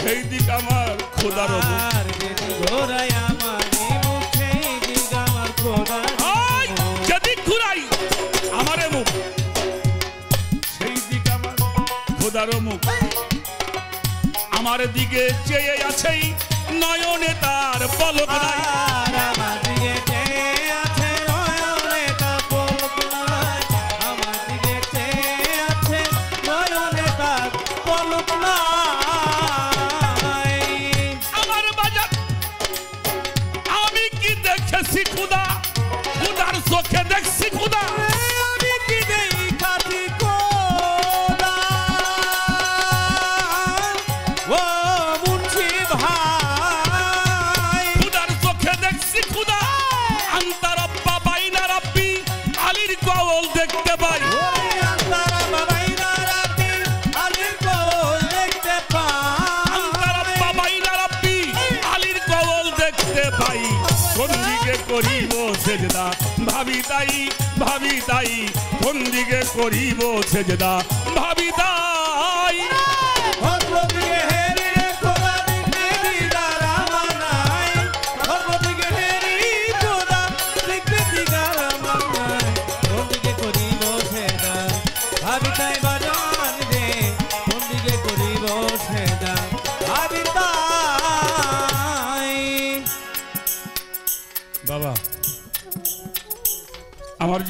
সেই দিক আমার খোদার ঘোরায় আমার মুখ খোদার মুখ। আমার দিকে চেয়ে আছেই নয়নে তার পলক নাই ভাবি তাই কোন দিকে করিব সেজদা। ভাবি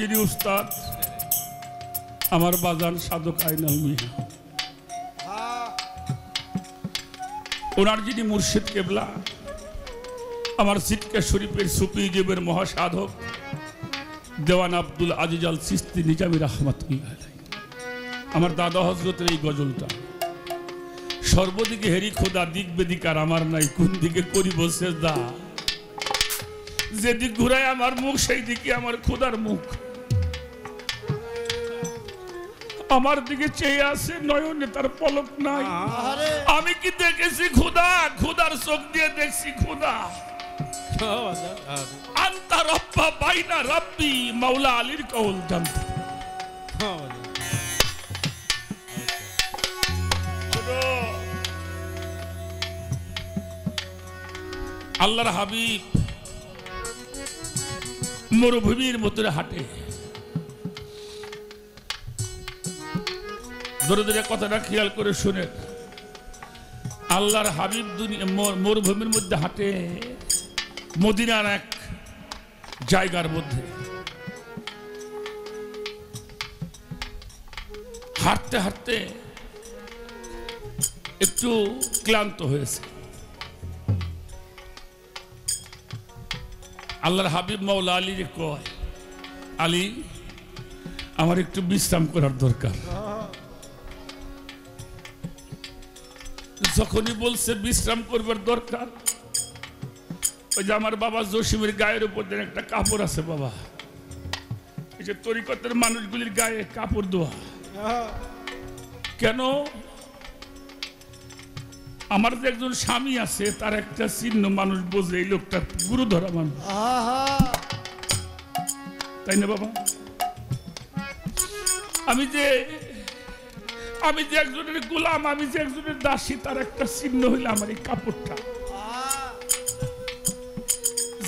যিনি উস্তাদ, আমার বাজান সাধক আইনাল মিয়া। ওনার যিনি মুর্শিদ কেবলা, আমার সিটকা শরীফের সুপি জীবের মহাসাধক, দেওয়ান আব্দুল আজিজ আল সিস্তি নিজামি রহমতুল্লাহ আলাইহি। আমার দাদা হজরতের এই গজলটা, সর্বদিকে হেরি খোদা, দিক বেদিকার আমার নাই, কোন দিকে করিব সেজদা? যেদিক ঘুরায় আমার মুখ সেই দিকে আমার খোদার মুখ। আমার দিকে চেয়ে আছে নয়নে তার পলক নাই। আমি কি দেখেছি খুদা খুদার চোখ দিয়ে দেখছি খুদা আন্তা রব্বা বাইনা রব্বি মাওলা আলীর কৌল জানতে। আল্লাহর হাবিব মরুভূমির মতরে হাঁটে। ধরে কথাটা খেয়াল করে শুনে। আল্লাহর হাবিব দুনিয়া মরুভূমির মধ্যে হাঁটে, মদিনার এক জায়গার মধ্যে। হাঁটতে হাঁটতে একটু ক্লান্ত হয়েছে। আল্লাহর হাবিব মাওলা আলী কয়, আলী, আমার একটু বিশ্রাম করার দরকার। যখনই বলছে বিশ্রাম করবার দরকার ওই যে আমার বাবা জসিমের গায়ের উপর যেন একটা কাপড় আছে বাবা। এই যে তরিকতের মানুষগুলির গায়ে কাপড় দেওয়া। কেন? আমার যে একজন স্বামী আছে তার একটা চিহ্ন মানুষ বোঝে এই লোকটা গুরু ধরা মানুষ তাই না বাবা? আমি যে আমি যে একজনের গোলাম, আমি যে একজনের দাসী, তার একটা চিহ্ন হইলে আমার এই কাপড়টা।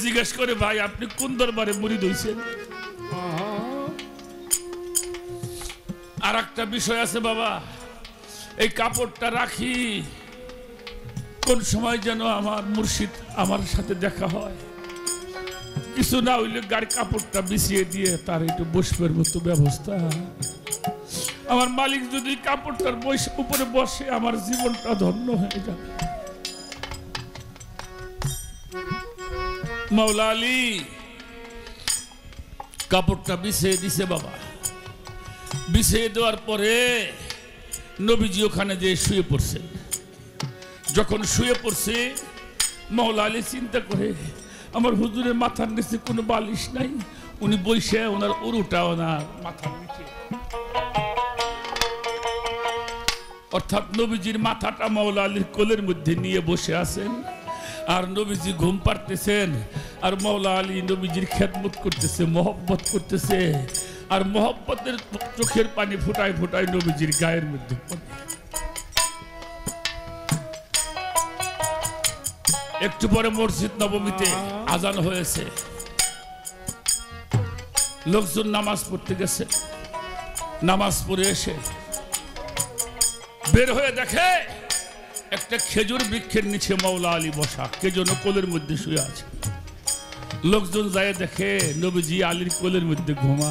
জিজ্ঞেস করে, ভাই, আপনি কোন দরবারে মুড়ি দইছেন আর একটা বিষয় আছে বাবা, এই কাপড়টা রাখি কোন সময় যেন আমার মুর্শিদ আমার সাথে দেখা হয়। কিছু না হইলে গাড়ি কাপড়টা বিছিয়ে দিয়ে তার একটু বসবের মতো ব্যবস্থা। আমার মালিক যদি কাপড়টার বইস- উপরে বসে, আমার জীবনটা ধন্য হয়ে যাবে। মাওলা কাপড়টা বিছিয়ে দিছে বাবা। বিছিয়ে দেওয়ার পরে নবীজি ওখানে যে শুয়ে পড়ছে। যখন শুয়ে পড়ছে, মাওলা আলী চিন্তা করে, আমার হুজুরের মাথার নিচে কোনো বালিশ নাই, উনি বইসে ওনার উরুটা ওনার মাথার নিচে। অর্থাৎ নবীজির মাথাটা মাওলা আলীর কোলের মধ্যে নিয়ে বসে আছেন। আর নবীজি ঘুম পাড়তেছেন আর মাওলা আলী নবীজির খেদমত করতেছে মহব্বত করতেছে আর মহব্বতের চোখের পানি ফুটায় ফুটায় নবীজির গায়ের মধ্যে একটু পরে মসজিদ নবমীতে আজান হয়েছে। লোকজন নামাজ পড়তে গেছে। নামাজ পড়ে এসে বের হয়ে দেখে একটা খেজুর বৃক্ষের নিচে মাওলা আলী বসা। কে যেন কোলের মধ্যে শুয়ে আছে। লোকজন যায় দেখে নবীজি আলীর কোলের মধ্যে ঘুমা।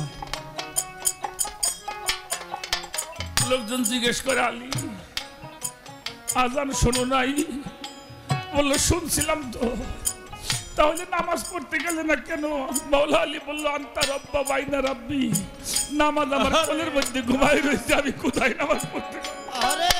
লোকজন জিজ্ঞেস করে, আলী, আজান শোনো নাই? বলল, শুনছিলাম তো। তাহলে নামাজ পড়তে গেলে না কেন? মাওলা আলী বলল আন্তা রব্বা বাইনা রাব্বি। নামাজ আমার কোলের মধ্যে ঘুমাই রয়েছে আমি কোথায় নামাজ পড়তে গেলাম? আরে।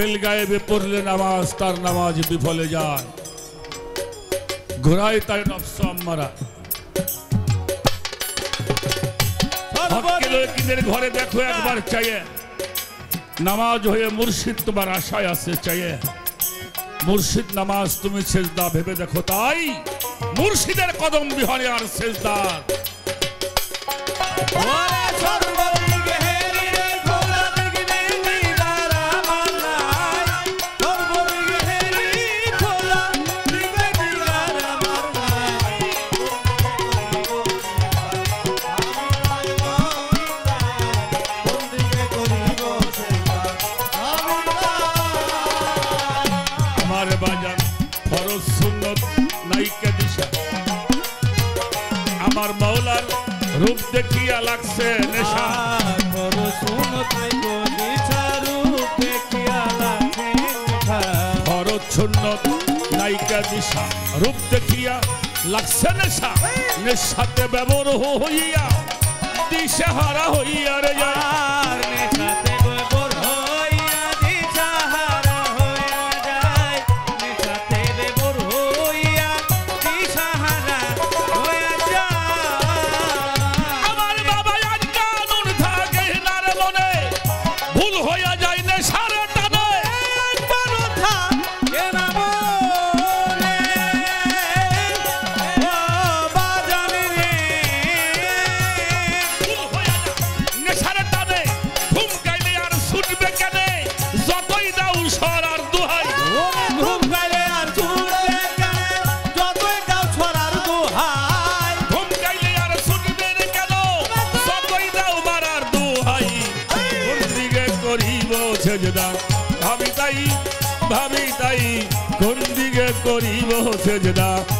বেল গায়েবে পড়লে নামাজ, তার নামাজ বিফলে যায়। ঘোরাই তাই নফস আম্মারা ঘরে দেখো একবার চাইয়ে। নামাজ হয়ে মুর্শিদ তোমার আশায় আছে চাইয়ে। মুর্শিদ নামাজ তুমি শেষদা ভেবে দেখো তাই। মুর্শিদের কদম বিহারে আর শেষদার मेरा रूप देखिया लक्ष्य बेबोर हो होइया। दिशा हारा होइया सजदा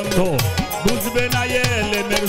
sondo Buzbe na yele mer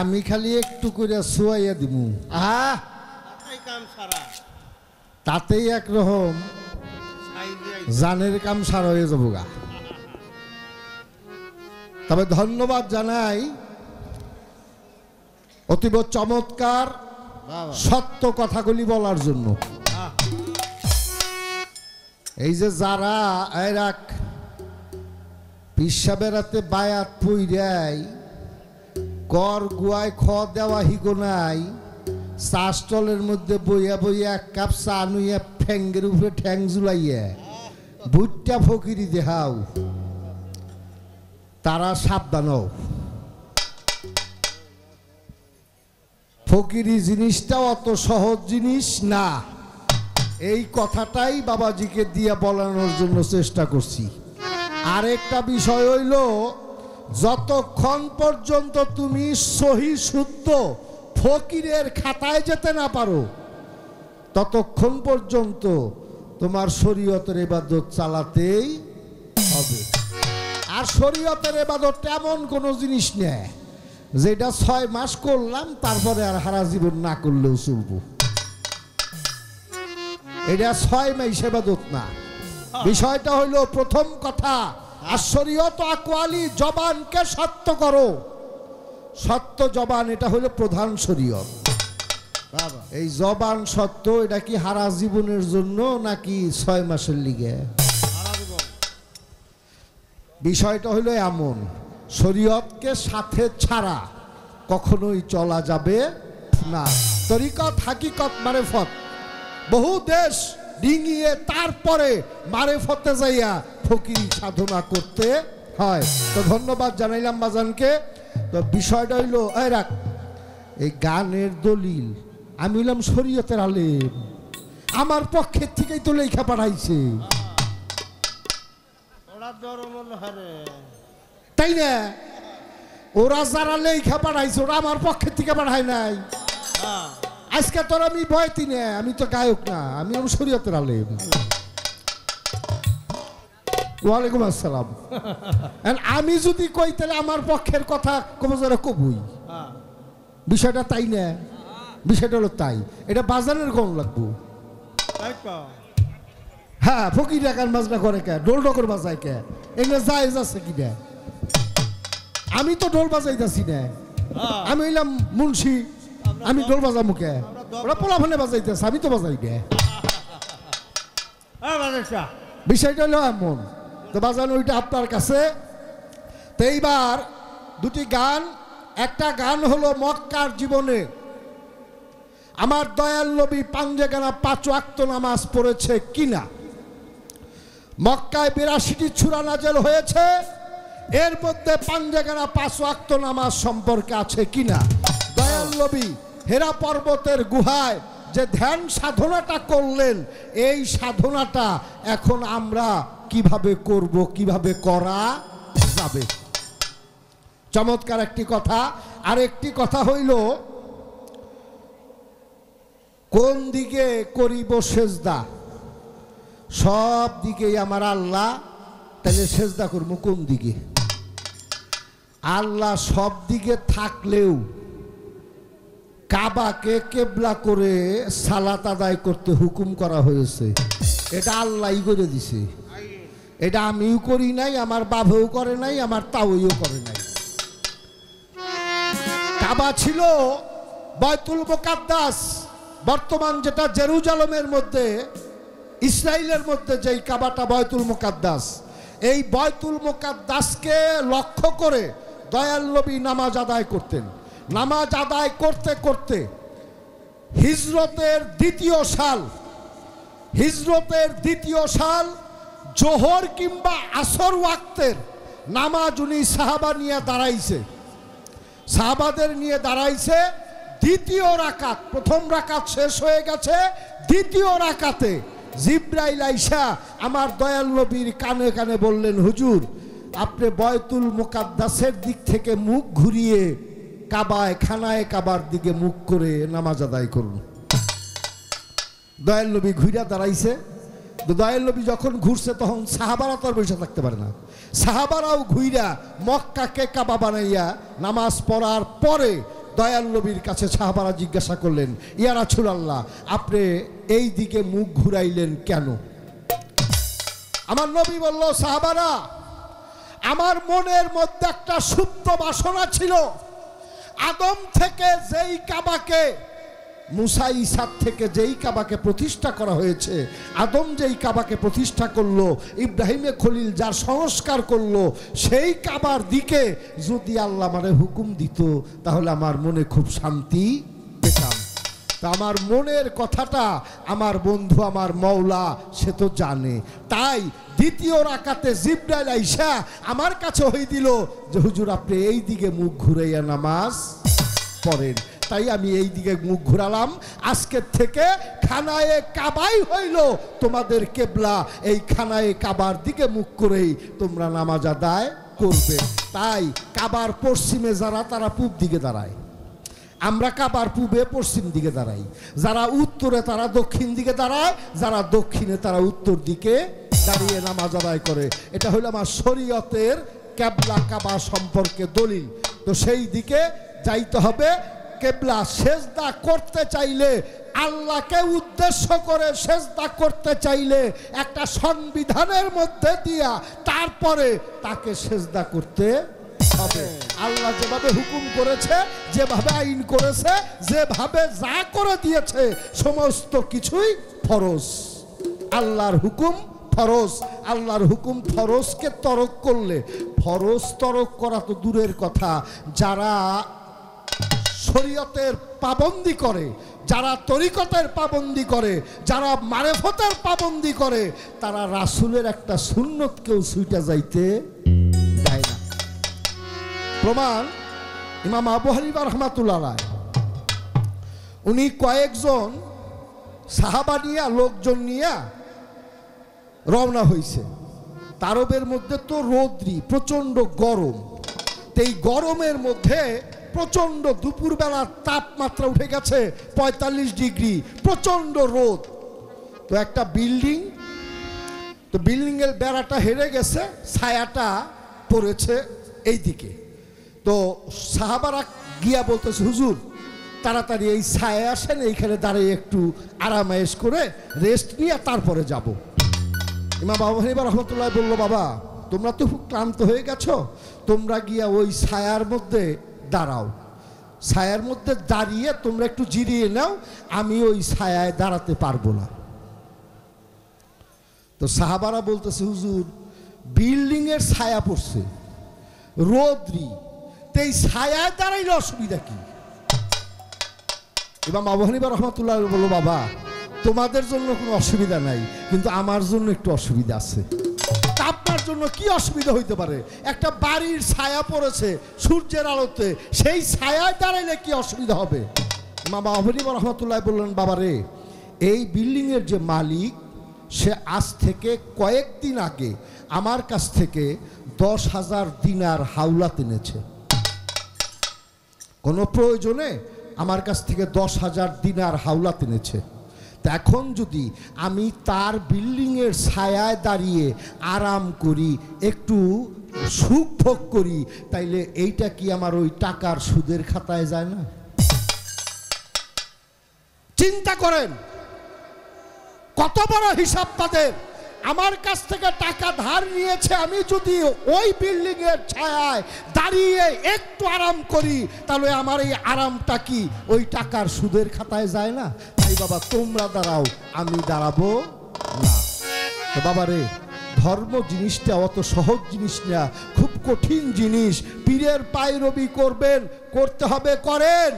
আমি খালি একটু করে শুয়াইয়া দিমু। আহা। কাম সারা। তাতেই একরকম জানের কাম সার হয়ে যাব গা তবে ধন্যবাদ জানাই অতীব চমৎকার সত্য কথাগুলি বলার জন্য। এই যে যারা এরাক পিসা বেড়াতে বায়াত পুইরাই কর গুয়ায় খ দেওয়া হিগো নাই। চা স্টলের মধ্যে বইয়া বইয়া এক কাপ চা ঠ্যাঙ্গের উপরে ঠ্যাং জুলাইয়া ভুট্টা ফকিরি দেখাও তারা সাবধান। ফকিরি জিনিসটা অত সহজ জিনিস না। এই কথাটাই বাবাজিকে দিয়ে বলানোর জন্য চেষ্টা করছি। আরেকটা বিষয় হইল যতক্ষণ পর্যন্ত তুমি সহি শুদ্ধ ফকিরের খাতায় যেতে না পারো ততক্ষণ পর্যন্ত তোমার শরীয়তের এবাদত চালাতেই হবে। আর শরীয়তের এবাদত এমন কোনো জিনিস নেই যেটা ছয় মাস করলাম তারপরে আর হারা জীবন না করলেও চলবো। এটা ছয় মাস এবাদত না। বিষয়টা হইল প্রথম কথা আর শরীয়ত আকোয়ালি জবানকে সত্য করো। সত্য জবান এটা হলো প্রধান শরীয়ত। এই জবান সত্য এটা কি হারা জীবনের জন্য নাকি ছয় মাসের লিগে? বিষয়টা হলো এমন শরীয়তকে সাথে ছাড়া কখনোই চলা যাবে না। তরিকত হাকিকত মারেফত বহু দেশ ডিঙিয়ে তারপরে মারেফতে যাইয়া ফকিরি সাধনা করতে হয়। তো ধন্যবাদ জানাইলাম বাজানকে। তো বিষয়টা হইল এই রাখ এই গানের দলিল আমি হইলাম শরীয়তের আলেম। আমার পক্ষের থেকেই তো লেখা পাঠাইছে। তাই না? ওরা যারা লেখা পাঠাইছে ওরা আমার পক্ষের থেকে পাঠায় নাই। হ্যাঁ। আজকে তোর আমি বয়তি না আমি তো গায়ক না আমি আমি শরীয়তের আলেম। ওয়ালাইকুম আসসালাম। আমি যদি কই তাহলে আমার পক্ষের কথা কবে যারা কবই। বিষয়টা তাই না? বিষয়টা হলো তাই। এটা বাজারের গম লাগবো। হ্যাঁ ফকির গান বাজনা করে কে? ডোল ডকর বাজায় কে? এগুলো জায়েজ আছে কি না? আমি তো ঢোল বাজাইতাছি না। হ্যাঁ। আমি হইলাম মুন্সি। আমি ঢোল বাজামু কে। ওরা পোলাফানে বাজাইতেছে আমি তো বাজাই হ্যাঁ বিষয়টা হলো এমন তো বাজানো ওইটা আপনার কাছে। তো এইবার দুটি গান একটা গান হলো মক্কার জীবনে। আমার দয়াল নবী পাঞ্জেগানা পাঁচ আক্ত নামাজ পড়েছে কিনা। মক্কায় বিরাশিটি ছুরা নাজেল হয়েছে এর মধ্যে পাঞ্জেগানা পাঁচ আক্ত নামাজ সম্পর্কে আছে কিনা। দয়াল নবী হেরা পর্বতের গুহায় যে ধ্যান সাধনাটা করলেন, এই সাধনাটা এখন আমরা কীভাবে করব, কীভাবে করা যাবে? চমৎকার একটি কথা। আর একটি কথা হইল, কোন দিকে করিব সেজদা? সব দিকেই আমার আল্লাহ তাহলে সেজদা করব কোন দিকে? আল্লাহ সব দিকে থাকলেও কাবাকে কেবলা করে সালাত আদায় করতে হুকুম করা হয়েছে। এটা আল্লাহই করে দিছে। এটা আমিও করি নাই, আমার বাবাও করে নাই, আমার তাওইও করে নাই। কাবা ছিল বয়তুল মোকাদ্দাস। বর্তমান যেটা জেরুজালমের মধ্যে ইসরায়েলের মধ্যে যেই কাবাটা বয়তুল মোকাদ্দাস, এই বয়তুল মোকাদ্দাসকে লক্ষ্য করে দয়াল নবী নামাজ আদায় করতেন। নামাজ আদায় করতে করতে হিজরতের দ্বিতীয় সাল, হিজরতের দ্বিতীয় সাল জোহর কিংবা আসর ওয়াক্তের নামাজ উনি সাহাবা নিয়ে দাঁড়াইছে। সাহাবাদের নিয়ে দাঁড়াইছে দ্বিতীয় রাকাত। প্রথম রাকাত শেষ হয়ে গেছে, দ্বিতীয় রাকাতে জিব্রাইল আইসা আমার দয়াল নবীর কানে কানে বললেন, হুজুর, আপনি বয়তুল মোকাদ্দাসের দিক থেকে মুখ ঘুরিয়ে কাবায়, খানায় কাবার দিকে মুখ করে নামাজ আদায় করুন। দয়াল নবী ঘুরিয়া দাঁড়াইছে। দয়াল নবী যখন ঘুরছে তখন সাহাবারা তো আর বসে থাকতে পারে না। সাহাবারাও ঘুইরা মক্কাকে কাবা বানাইয়া নামাজ পড়ার পরে দয়াল নবীর কাছে সাহাবারা জিজ্ঞাসা করলেন ইয়ারা আল্লাহ আপনি এই দিকে মুখ ঘুরাইলেন কেন? আমার নবী বলল, সাহাবারা, আমার মনের মধ্যে একটা সুপ্ত বাসনা ছিল। আদম থেকে যেই কাবাকে, মুসা ইসাদ থেকে যেই কাবাকে প্রতিষ্ঠা করা হয়েছে, আদম যেই কাবাকে প্রতিষ্ঠা করল, ইব্রাহিমে খলিল যার সংস্কার করল, সেই কাবার দিকে যদি আল্লাহ মানে হুকুম দিত, তাহলে আমার মনে খুব শান্তি পেতাম। তা আমার মনের কথাটা আমার বন্ধু, আমার মৌলা সে তো জানে। তাই দ্বিতীয় রাকাতে জিব্রাইল আইসা আমার কাছে হই দিল যে, হুজুর, আপনি এই দিকে মুখ ঘুরাইয়া নামাজ পড়েন। তাই আমি এই দিকে মুখ ঘুরালাম। আজকের থেকে খানায়ে কাবাই হইল তোমাদের কেবলা। এই খানায়ে কাবার দিকে মুখ করেই তোমরা নামাজ আদায় করবে। তাই কাবার পশ্চিমে যারা, তারা পূব দিকে দাঁড়ায়। আমরা কাবার পূবে পশ্চিম দিকে দাঁড়াই। যারা উত্তরে, তারা দক্ষিণ দিকে দাঁড়ায়। যারা দক্ষিণে, তারা উত্তর দিকে দাঁড়িয়ে নামাজ আদায় করে। এটা হলো আমার শরীয়তের কেবলা কাবা সম্পর্কে দলিল। তো সেই দিকে যাইতে হবে। কেবলা সেজদা করতে চাইলে আল্লাহকে উদ্দেশ্য করে সেজদা করতে চাইলে একটা সংবিধানের মধ্যে দিয়া তারপরে তাকে সেজদা করতে আল্লাহ যেভাবে হুকুম করেছে, যেভাবে আইন করেছে, যেভাবে যা করে দিয়েছে, সমস্ত কিছুই ফরজ। আল্লাহর হুকুম ফরজ। আল্লাহর হুকুম ফরজকে তরক করলে, ফরজ তরক করা তো দূরের কথা। যারা শরীয়তের পাবন্দি করে, যারা তরিকতের পাবন্দি করে, যারা মারেফতের পাবন্দি করে, তারা রাসুলের একটা সুন্নতকেও সুইটা যাইতে প্রমাণ ইমাম আবু হানিফা রহমাতুল্লাহ রায় উনি কয়েকজন সাহাবা নিয়া, লোকজন নিয়া রওনা হয়েছে তারবের মধ্যে তো রৌদ্রি, প্রচণ্ড গরম। এই গরমের মধ্যে প্রচণ্ড দুপুরবেলার তাপমাত্রা উঠে গেছে পঁয়তাল্লিশ ডিগ্রি, প্রচণ্ড রোদ। তো একটা বিল্ডিং, তো বিল্ডিংয়ের বেড়াটা হেরে গেছে, ছায়াটা পড়েছে এই দিকে তো সাহাবারা গিয়া বলতেছে, হুজুর, তাড়াতাড়ি এই ছায়া আসেন, এইখানে দাঁড়িয়ে একটু আরামায়েশ করে রেস্ট নিয়ে তারপরে যাব। ইমা বাবা হানিফা রহমতুল্লাহ বলল, বাবা, তোমরা তো খুব ক্লান্ত হয়ে গেছো, তোমরা গিয়া ওই ছায়ার মধ্যে দাঁড়াও। ছায়ার মধ্যে দাঁড়িয়ে তোমরা একটু জিরিয়ে নাও, আমি ওই ছায়ায় দাঁড়াতে পারব না। তো সাহাবারা বলতেছে, হুজুর, বিল্ডিংয়ের ছায়া পড়ছে, রোদ্রি এই ছায়ায় দাঁড়াইলে অসুবিধা কি? এবার বাবু হানিবা রহমতুল্লাহ বলল, বাবা, তোমাদের জন্য কোনো অসুবিধা নাই, কিন্তু আমার জন্য একটু অসুবিধা আছে। আপনার জন্য কি অসুবিধা হইতে পারে? একটা বাড়ির ছায়া পড়েছে সূর্যের আলোতে, সেই ছায়ায় দাঁড়াইলে কি অসুবিধা হবে? মামা অবনীবা রহমতুল্লাহ বললেন, বাবা রে, এই বিল্ডিংয়ের যে মালিক, সে আজ থেকে কয়েকদিন আগে আমার কাছ থেকে দশ হাজার দিনার হাওলাত এনেছে কোনো প্রয়োজনে আমার কাছ থেকে দশ হাজার দিনার হাওলা এনেছে তা এখন যদি আমি তার বিল্ডিংয়ের ছায়ায় দাঁড়িয়ে আরাম করি, একটু সুখ ভোগ করি, তাইলে এইটা কি আমার ওই টাকার সুদের খাতায় যায় না? চিন্তা করেন, কত বড় হিসাব তাদের? আমার কাছ থেকে টাকা ধার নিয়েছে, আমি যদি ওই বিল্ডিং এর ছায়ায় দাঁড়িয়ে একটু আরাম করি, তাহলে আমার এই আরামটা কি? ওই টাকার সুদের খাতায় যায় না? তাই বাবা, তোমরা দাঁড়াও, আমি দাঁড়াবো না। বাবা রে, ধর্ম জিনিসটা অত সহজ জিনিস না, খুব কঠিন জিনিস। পীরের পায়রবি করবেন, করতে হবে, করেন।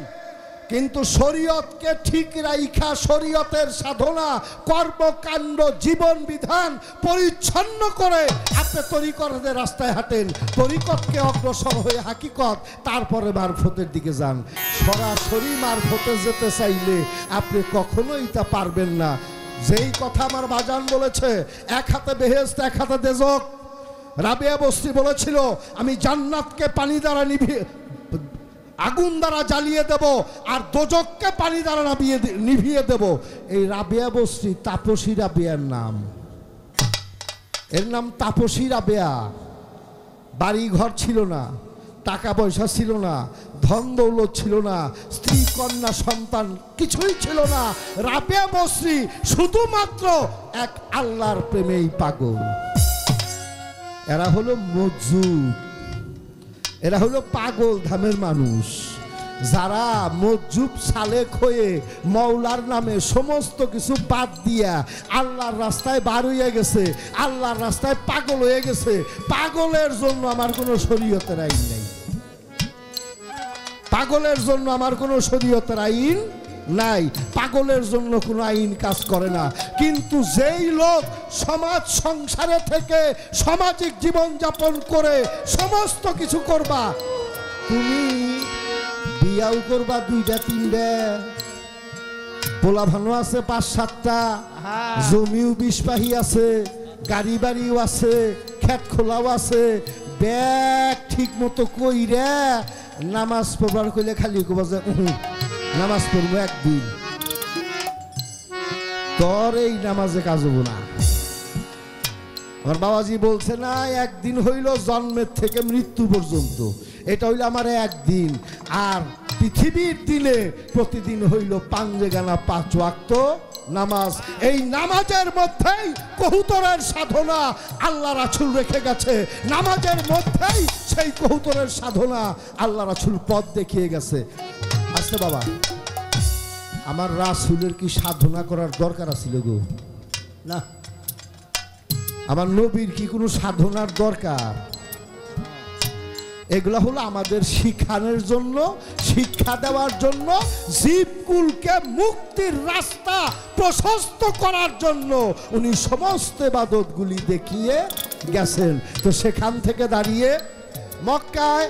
কিন্তু শরীয়তকে ঠিক রাইখা শরীয়তের সাধনা, কর্মকাণ্ড, জীবন বিধান পরিচ্ছন্ন করে আপনি তরিকতদের রাস্তায় হাঁটেন। তরিকতকে অগ্রসর হয়ে হাকিকত, তারপরে মারফতের দিকে যান। সরাসরি মারফতে যেতে চাইলে আপনি কখনোই তা পারবেন না। যেই কথা আমার বাজান বলেছে, এক হাতে বেহেস্ত এক হাতে দেজক। রাবেয়া বস্তি বলেছিল, আমি জান্নাতকে পানি দ্বারা নিভিয়ে আগুন দ্বারা জ্বালিয়ে দেব আর দোজককে পানি দ্বারা নামিয়ে নিভিয়ে দেব। এই রাবিয়া বস্তি তাপসী রাবিয়ার নাম। এর নাম তাপসী রাবেয়া। বাড়ি ঘর ছিল না, টাকা পয়সা ছিল না, ধন দৌলত ছিল না, স্ত্রী, কন্যা, সন্তান কিছুই ছিল না। রাবেয়া বশ্রী শুধুমাত্র এক আল্লাহর প্রেমেই পাগল। এরা হলো মজুর এরা হলো পাগল ধামের মানুষ। যারা মজুব সালেক হয়ে মৌলার নামে সমস্ত কিছু বাদ দিয়া আল্লাহর রাস্তায় বার হইয়া গেছে, আল্লাহর রাস্তায় পাগল হয়ে গেছে, পাগলের জন্য আমার কোনো শরীয়তের আইন নাই। পাগলের জন্য আমার কোনো শরীয়তের আইন নাই। পাগলের জন্য কোনো আইন কাজ করে না। কিন্তু যেই লোক সমাজ সংসারে থেকে সামাজিক জীবন যাপন করে সমস্ত কিছু করবা তুমি বিয়াও করবা দুইটা তিনটা। পোলা ভানো আছে পাঁচ সাতটা। জমিও বিষপাহী আছে গাড়ি বাড়িও আছে খেত খোলাও আছে। ব্যাগ ঠিক মতো কইরা নামাজ পড়বার কইলে খালি কবা যে নামাজ পড়ব একদিন। তোর এই নামাজে কাজ হব না। আমার বাবাজি বলছে, না, একদিন হইল জন্মের থেকে মৃত্যু পর্যন্ত। এটা হইল আমার একদিন। আর পৃথিবীর দিনে প্রতিদিন হইল পাঞ্জে গানা পাঁচ ওয়াক্ত নামাজ। এই নামাজের মধ্যেই কহুতরের সাধনা আল্লাহ রাছুল রেখে গেছে। নামাজের মধ্যেই সেই কহুতরের সাধনা আল্লাহ রাছুল পথ দেখিয়ে গেছে। আচ্ছা বাবা, আমার রাসুলের কি সাধনা করার দরকার আছিল গো? না। আমার নবীর কি কোনো সাধনার দরকার? এগুলো হলো আমাদের শিখানোর জন্য, শিক্ষা দেওয়ার জন্য, জীবকুলকে মুক্তির রাস্তা প্রশস্ত করার জন্য। উনি সমস্ত বাদতগুলি দেখিয়ে গেছেন। তো সেখান থেকে দাঁড়িয়ে মক্কায়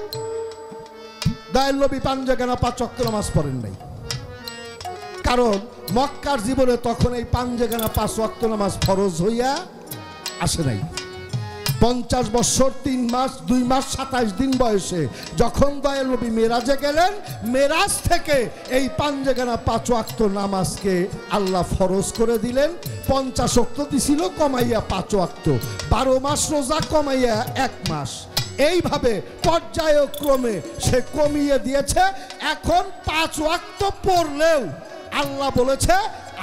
দয়াল নবী পাঞ্জাগানা পাঁচ অক্ট নামাজ পড়েন নাই। কারণ মক্কার জীবনে তখন এই পাঞ্জেগানা পাঁচ ওয়াক্ত নামাজ ফরজ হইয়া আসে নাই। পঞ্চাশ বছর, তিন মাস, দুই মাস, সাতাইশ দিন বয়সে যখন দয়াল নবী মেরাজে গেলেন, মেরাজ থেকে এই পাঞ্জেগানা পাঁচ ওয়াক্ত নামাজকে আল্লাহ ফরজ করে দিলেন। পঞ্চাশ অক্ত দিছিল, কমাইয়া পাঁচ ওয়াক্ত। বারো মাস রোজা, কমাইয়া এক মাস। এইভাবে পর্যায়ক্রমে সে কমিয়ে দিয়েছে। এখন পাঁচ ওয়াক্ত পড়লেও আল্লাহ বলেছে,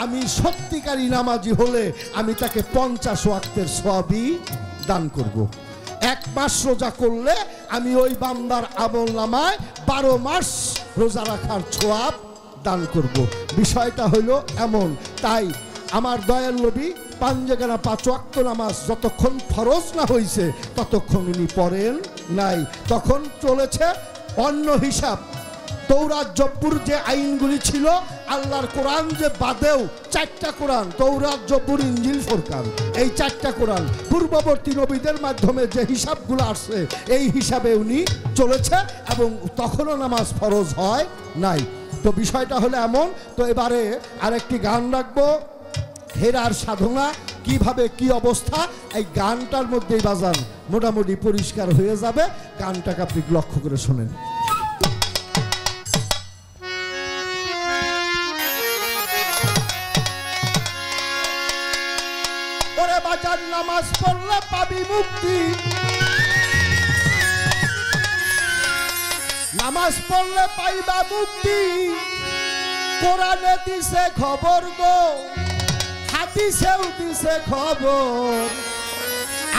আমি সত্যিকারী নামাজি হলে আমি তাকে পঞ্চাশ ওয়াক্তের সবই দান করব। এক মাস রোজা করলে আমি ওই বান্দার আমল নামায় বারো মাস রোজা রাখার ছোয়াব দান করব। বিষয়টা হইল এমন তাই আমার দয়াল নবী পাঞ্জেগানা পাঁচ ওয়াক্ত নামাজ যতক্ষণ ফরজ না হয়েছে ততক্ষণ উনি পড়েন নাই তখন চলেছে অন্য হিসাব তৌরাত জব্বুর যে আইনগুলি ছিল, আল্লাহর কোরআন যে বাদেও চারটা কোরআন, তৌরাত জব্বুর ইঞ্জিল ফোরকান। এই চারটা কোরআন পূর্ববর্তী নবীদের মাধ্যমে যে হিসাবগুলো আসছে, এই হিসাবে উনি চলেছে এবং তখনও নামাজ ফরজ হয় নাই। তো বিষয়টা হলো এমন, তো এবারে আরেকটি গান রাখব। হেরার সাধনা, কীভাবে কি অবস্থা? এই গানটার মধ্যেই বাজান মোটামুটি পরিষ্কার হয়ে যাবে। গানটাকে আপনি লক্ষ্য করে শোনেন। নামাজ পড়লে পাবি মুক্তি। নামাজ পড়লে পাইবা মুক্তি। কোরআনে দিছে খবর গো, হাদিসেও দিছে খবর।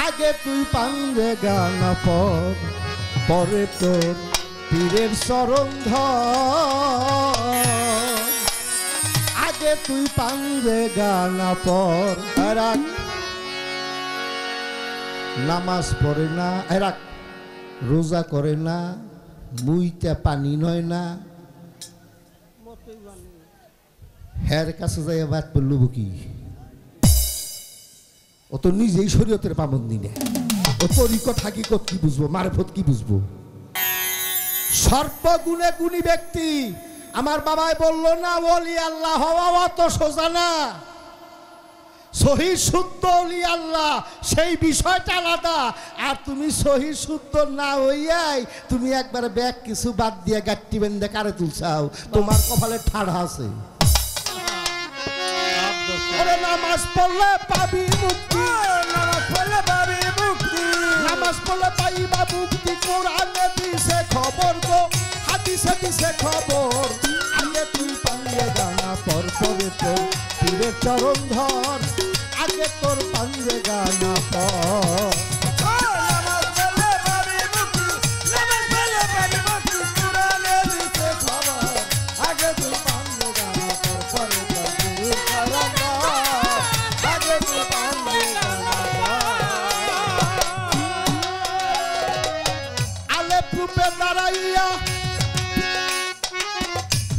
আগে তুই পাঙ্গে গান পর তোর পীরের ধর। আগে তুই পাঙ্গে গান পর এরাক নামাজ পড়ে না এরাক রোজা করে না মুইতে পানি নয় না। হ্যার কাছে যাই বাদ পড়ল কি? ও তো নিজেই শরীয়তের পাবন্দি নেয় ও তরিকত হাকিকত কি বুঝব, মারফত কি বুঝব? সর্বগুণে গুণী ব্যক্তি। আমার বাবাই বলল, না বলি আল্লাহ হওয়া অত সোজা না। সহি শুদ্ধ অলি আল্লাহ। সেই বিষয়টা আলাদা। আর তুমি সহি শুদ্ধ না হইয়াই তুমি একবার ব্যাগ কিছু বাদ দিয়ে গাট্টি বেঁধে কারে তুলছাও। তোমার কপালে ঠাড়া আছে। নামাজ পড়লে পাবি মুক্তি। নামাজ পড়লে পাবি নামাজ পড়লে পাইবা মুক্তি। কোরআনে দিছে খবর গো। হাদিসে দিছে খবর। আগে তুই পাঙ্গে গানা পরে তোর পীরের চরণ ধর। আগে তোর পাঙ্গে গানা পর। দাঁড়াইয়া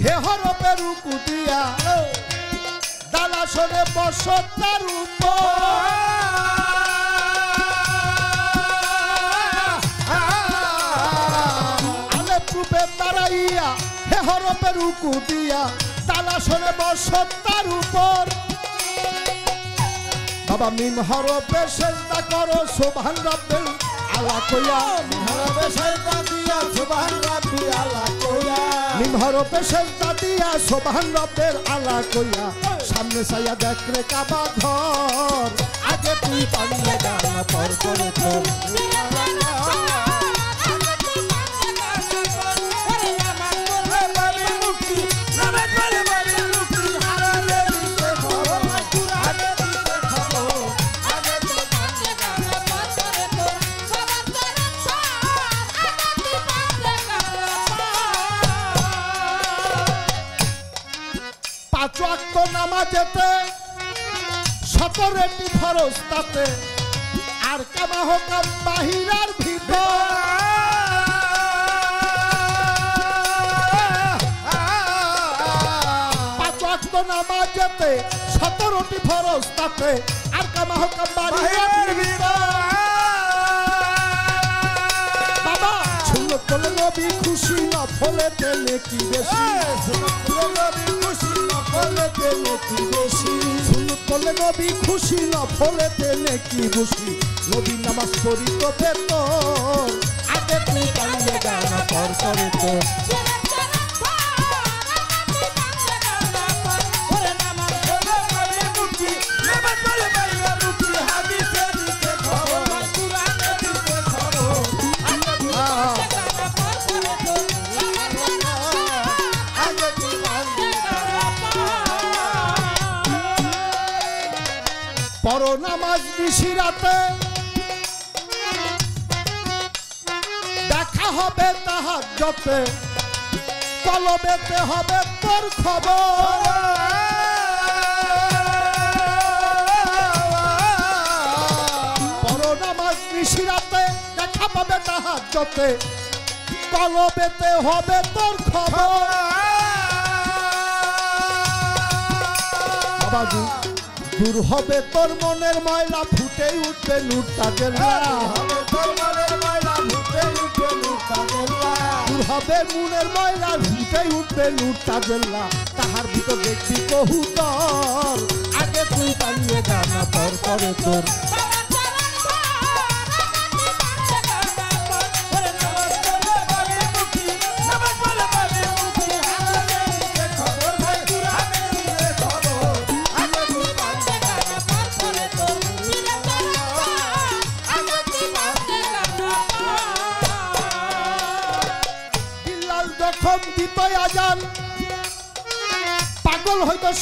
হে হরপে রুকু দিয়া দালা তার দাঁড়াইয়া হে হরপের উকু দিয়া, তালাশনে বসতার উপর। বাবা মিম হরপে চেষ্টা করো, সোভান আলা কইয়া হরপে সেজদা দিয়া সোভান রব্বি আলা কইয়া। হরপে সেজদা দিয়া সোভান রব্বের আলা কইয়া সামনে সাইয়া দেখ রে কাবা ঘর। আগে তুই পারলে পর করে নামাজেতে সতরেটি ফরজ তাতে আর কামা হোকাম বাহিরার ভিতর। নামাজেতে সতেরোটি ফরজ তাতে আর কামা হোক বাহিরার করলে নবী খুশি না ফলে তেলে কি বেশি? করলে নবী খুশি না ফলে তেলে কি বেশি? সুন্নত করলে নবী খুশি না ফলে তেলে কি বেশি? নবী নামাজ পড়ি তো পেত আগে তুই কান্দে গানা করে তো। পর নামাজ নিশিরাতে দেখা হবে তাহার যতে কলবেতে হবে তোর খবর। নিশিরাতে দেখা পাবে তাহার যতে কলবেতে হবে তোর খবর। বাবাজি। দূর হবে তোর মনের ময়লা ফুটে উঠবে নূর তাজের দূর হবে মনের ময়লা ফুটে উঠবে নূর তাহার ভিতর দেখবি কহুতর। আগে তুই পালিয়ে গানা পর করে তোর।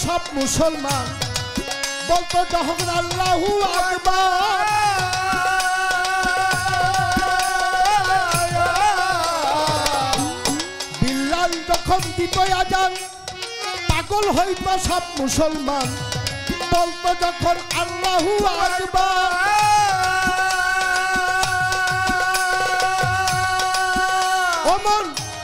সব মুসলমান। বলতো যখন আল্লাহু বিল্লাল যখন দিত আজান, পাগল হইতো সব মুসলমান। বলতো যখন আল্লাহু আকবার।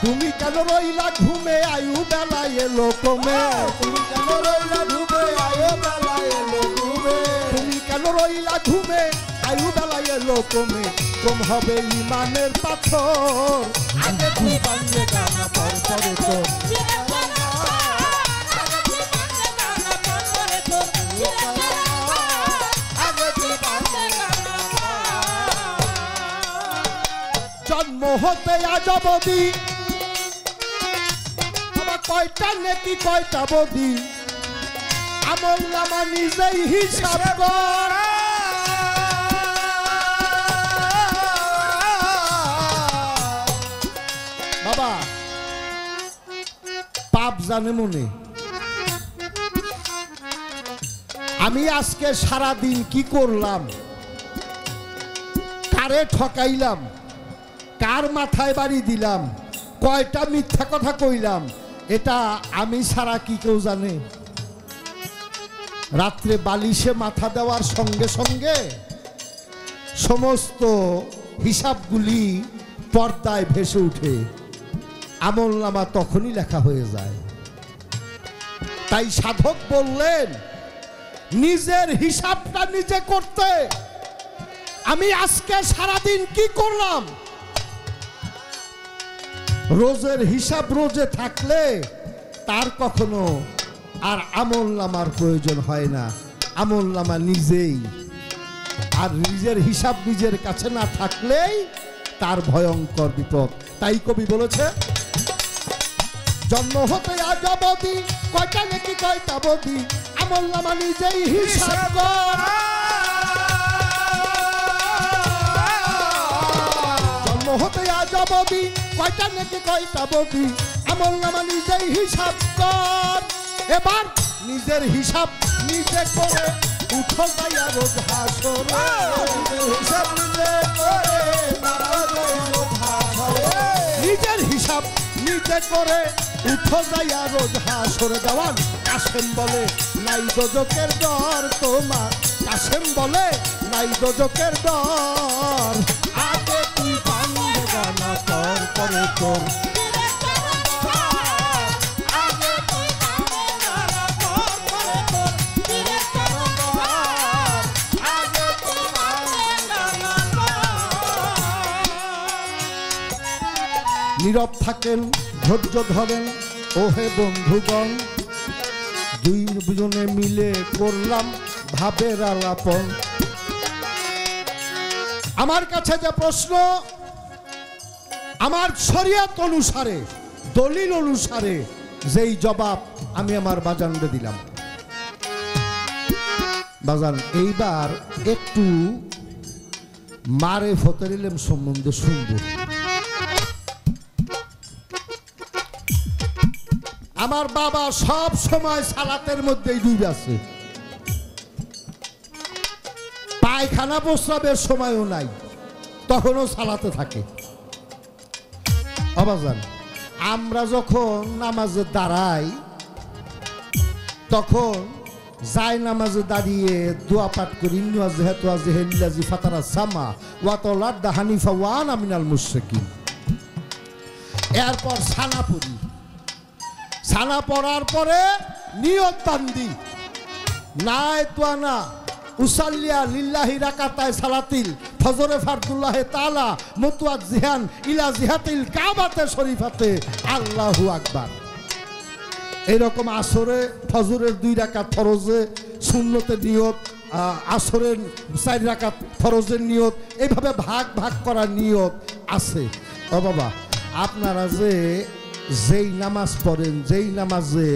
তুমি কেন রইলা? ঘুমে আয়ু বেলা এলো কমে। তুমি কেন রইলা? ঘুমে আয়ু বেলা এলো ঘুমে তুমি কেন রইলা? ঘুমে আয়ু বেলা এলো কমে। কম হবে ইমানের পাথর। আগে বাংলে গানা পর পরে তো জন্ম হতে আজ অবধি কয়টা নেকি কয়টা বদি আমল নিজেই হিসাব করা। বাবা পাপ জানে মনে। আমি আজকে সারা দিন কি করলাম? কারে ঠকাইলাম? কার মাথায় বাড়ি দিলাম? কয়টা মিথ্যা কথা কইলাম? এটা আমি ছাড়া কি কেউ জানে? রাত্রে বালিশে মাথা দেওয়ার সঙ্গে সঙ্গে সমস্ত হিসাবগুলি পর্দায় ভেসে উঠে। আমল নামা তখনই লেখা হয়ে যায়। তাই সাধক বললেন, নিজের হিসাবটা নিজে করতে। আমি আজকে সারাদিন কি করলাম? রোজের হিসাব রোজে থাকলে তার কখনো আর আমল নামার প্রয়োজন হয় না। আমল নামা নিজেই। আর নিজের হিসাব নিজের কাছে না থাকলেই তার ভয়ঙ্কর বিপদ। তাই কবি বলেছে জন্ম হতে আজ অবধি কয়টা নাকি কয়টা বধি আমল নামা নিজেই হিসাব কর। জন্ম হতে আজ অবধি কয়টা নাকি কয়টা বধি আমল নামা নিজেই হিসাব কর। এবার নিজের হিসাব নিজে করে উঠো যাইয়া রোজ হিসাব। নিজের হিসাব নিজে করে উঠো যাইয়া রোজ হাসরে। দেওয়ান কাসেম বলে, নাই দোজকের ডর তোমার। কাসেম বলে, নাই দোজকের ডর করে নীরব থাকেন, ধৈর্য ধরেন, ওহে বন্ধুগণ। দুই দুজনে মিলে করলাম ভাবের আলাপন। আমার কাছে যে প্রশ্ন আমার শরিয়ত অনুসারে, দলিল অনুসারে যেই জবাব আমি আমার বাজানকে দিলাম। বাজান, এইবার একটু মারে ফতরিলেম সম্বন্ধে শুনব। আমার বাবা সব সময় সালাতের মধ্যেই ডুবে আছে। পায়খানা প্রস্রাবের সময়ও নাই, তখনও সালাতে থাকে। অবাজান আমরা যখন নামাজে দাঁড়াই, তখন যাই নামাজে দাঁড়িয়ে দোয়া পাঠ করি যেহেতু আজহেল্লাজি ফাতারা সামা ওয়াতলার হানিফা ওয়ান আমিনাল মুশরিকিন। এরপর সানা পড়ি। ছানা পড়ার পরে নিয়ত বান্দি। নাই তোয়ানা উসাল্লিয়া লিল্লাহি রাকাতায় সালাতিল, ফজরে ফারদুল্লাহে তালা মুতুয়াত জিহান ইলা জিহাতিল কাবাতে শরীফাতে। আল্লাহু আকবার। এইরকম আসরে ফজরের দুই রাকাত ফরজে শূন্যতে নিয়ত আসরের চার রাকাত ফরজের নিয়ত এইভাবে ভাগ ভাগ করার নিয়ত আছে। ও বাবা, আপনারা যে যেই নামাজ পড়েন যেই নামাজে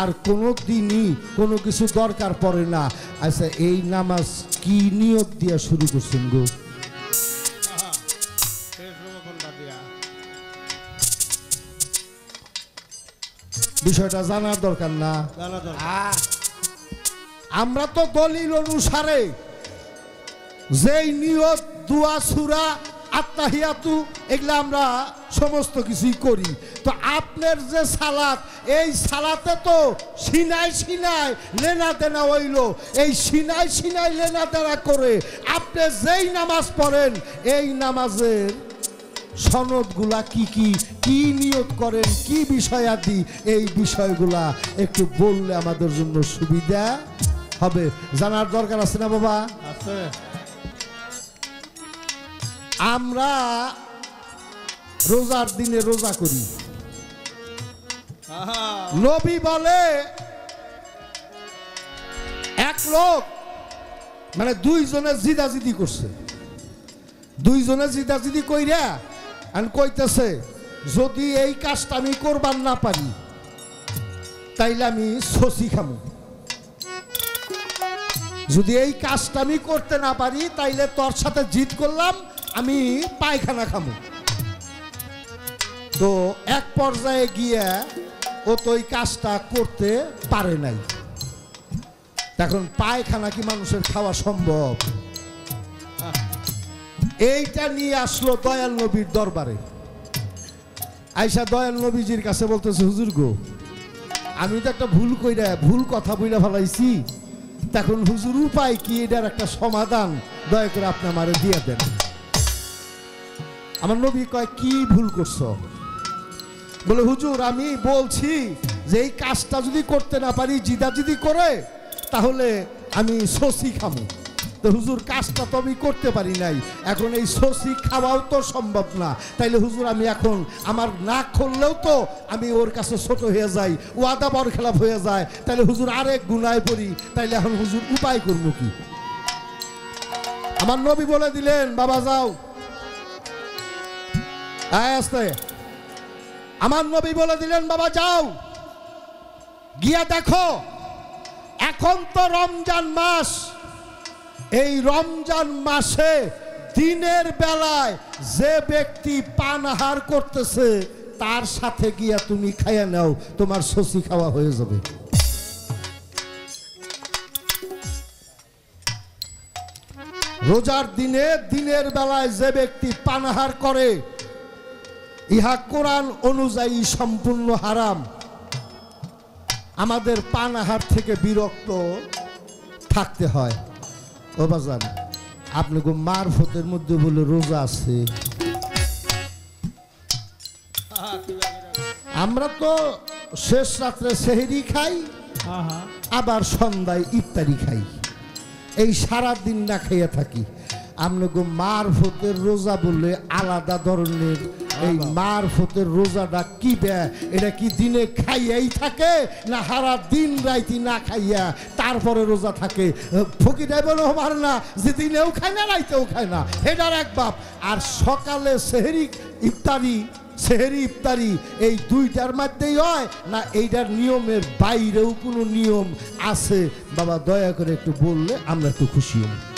আর কোনো দিনই কোনো কিছু দরকার পড়ে না। আচ্ছা এই নামাজ কি নিয়ত দিয়ে শুরু করছেন গো? বিষয়টা জানার দরকার না। আমরা তো দলিল অনুসারে যেই নিয়ত দুয়া সুরা আত্মাহিয়াতু, এগুলা আমরা সমস্ত কিছুই করি। তো আপনার যে সালাত, এই সালাতে তো সিনাই সিনাই লেনা দেনা হইল। এই সিনাই সিনাই লেনা দেনা করে আপনি যেই নামাজ পড়েন, এই নামাজের সনদগুলা কি কি কি নিয়োগ করেন, কি বিষয়াদি, এই বিষয়গুলা একটু বললে আমাদের জন্য সুবিধা হবে। জানার দরকার আছে না বাবা? আছে। আমরা রোজার দিনে রোজা করি। নবী বলে এক লোক মানে দুইজনে জিদাজিদি করছে। দুইজনে জিদাজিদি কইরা আর কইতেছে যদি এই কাজটা আমি করবার না পারি তাইলে আমি শশি খামু। যদি এই কাজটা আমি করতে না পারি তাইলে তোর সাথে জিত করলাম আমি পায়খানা খামু। তো এক পর্যায়ে গিয়ে ও তো ওই কাজটা করতে পারে নাই। এখন পায়খানা কি মানুষের খাওয়া সম্ভব? এইটা নিয়ে আসলো দয়াল নবীর দরবারে। আইসা দয়াল নবীজির কাছে বলতেছে, হুজুর গো, আমি তো একটা ভুল কইরা, ভুল কথা বইলা ফেলাইছি। তখন হুজুর উপায় কি? এটার একটা সমাধান দয়া করে আপনি আমারে দিয়ে দেন। আমার নবী কয়, কি ভুল করছ? বলে, হুজুর, আমি বলছি যে এই কাজটা যদি করতে না পারি, জিদা যদি করে, তাহলে আমি সসি খামু তো হুজুর, কাজটা তো আমি করতে পারি নাই। এখন এই সসি খাওয়াও তো সম্ভব না। তাইলে হুজুর, আমি এখন আমার না খুললেও তো আমি ওর কাছে ছোট হয়ে যাই, ওয়াদা বর খেলাপ হয়ে যায়। তাইলে হুজুর, আরেক গুনায় পড়ি। তাইলে এখন হুজুর, উপায় করব কি? আমার নবী বলে দিলেন, বাবা, যাও। আমার নবী বলে দিলেন, বাবা, যাও। গিয়া দেখো, এখন তো রমজান মাস। এই রমজান মাসে দিনের বেলায় যে ব্যক্তি পানাহার করতেছে, তার সাথে গিয়া তুমি খাইয়া নাও, তোমার শশি খাওয়া হয়ে যাবে। রোজার দিনে দিনের বেলায় যে ব্যক্তি পানাহার করে ইহা কোরআন অনুযায়ী সম্পূর্ণ হারাম। আমাদের পানাহার থেকে বিরক্ত থাকতে হয়। ও বাজান, আপনি গো মারফতের মধ্যে বলে রোজা আছে। আমরা তো শেষ রাত্রে সেহেরি খাই, আবার সন্ধ্যায় ইফতারি খাই। এই সারা দিন না খাইয়া থাকি। আপনি গো মারফতের রোজা বললে আলাদা ধরনের এই মারফতের রোজাটা কি বে? এটা কি দিনে খাইয়াই থাকে না হারা দিন রাইতি না খাইয়া তারপরে রোজা থাকে? ফকিরাই বলে পারে না যে দিনেও খায় না রাইতেও খায় না। এটার এক বাপ আর সকালে সেহেরি ইফতারি সেহেরি ইফতারি এই দুইটার মধ্যেই হয় না এইটার নিয়মের বাইরেও কোনো নিয়ম আছে? বাবা দয়া করে একটু বললে আমরা একটু খুশি হব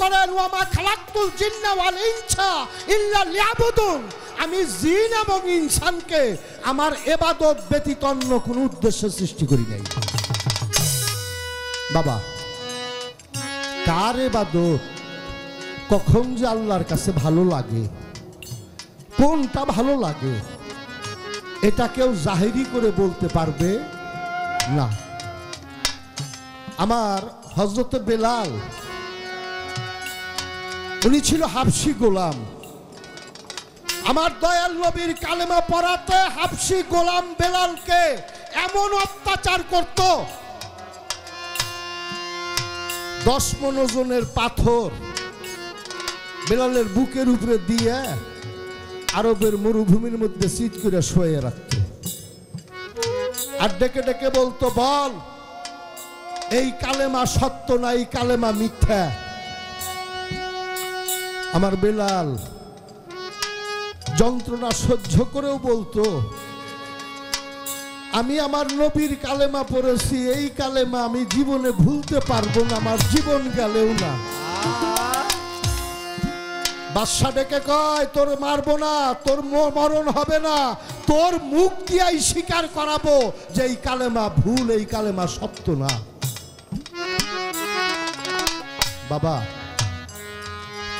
করেন, ওয়ামা খালাক্তুল জিন্না ওয়াল ইনসা ইল্লা লিয়াবুদুন। আমি জিন এবং ইনসানকে আমার এবাদত ব্যতীত অন্য উদ্দেশ্যে সৃষ্টি করি নাই। বাবা, কার এবাদত কখন যে আল্লাহর কাছে ভালো লাগে? কোনটা ভালো লাগে? এটা কেউ জাহেরি করে বলতে পারবে? না। আমার হজরত বেলাল উনি ছিল হাফসি গোলাম। আমার দয়াল নবীর কালেমা পড়াতে হাফসি গোলাম বেলালকে এমন অত্যাচার করত। দশ মনোজনের পাথর বেলালের বুকের উপরে দিয়ে আরবের মরুভূমির মধ্যে সিট করে শুয়ে রাখত। আর ডেকে ডেকে বলতো, বল, এই কালেমা সত্য না, এই কালেমা মিথ্যা। আমার বেলাল, যন্ত্রণা সহ্য করেও বলতো, আমি আমার নবীর কালেমা পড়েছি, এই কালেমা আমি জীবনে ভুলতে পারব না, আমার জীবন গেলেও না। বাদশা ডেকে কয়, তোর মারবো না, তোর মরণ হবে না, তোর মুখ দিয়াই স্বীকার করাবো যে এই কালেমা ভুল, এই কালেমা সত্য না। বাবা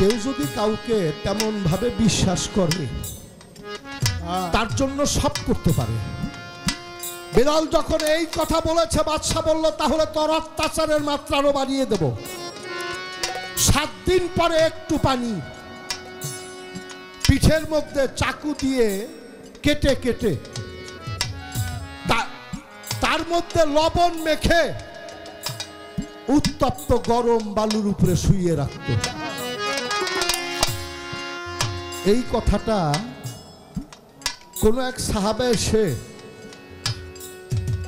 কেউ যদি কাউকে তেমন ভাবে বিশ্বাস করে, তার জন্য সব করতে পারে। বেলাল যখন এই কথা বলেছে, বাদশাহ বলল, তাহলে তোর অত্যাচারের মাত্রা আরও বাড়িয়ে দেব। সাত দিন পরে একটু পানি। পিঠের মধ্যে চাকু দিয়ে কেটে কেটে তার মধ্যে লবণ মেখে উত্তপ্ত গরম বালুর উপরে শুইয়ে রাখত। এই কথাটা কোন এক সাহাবে এসে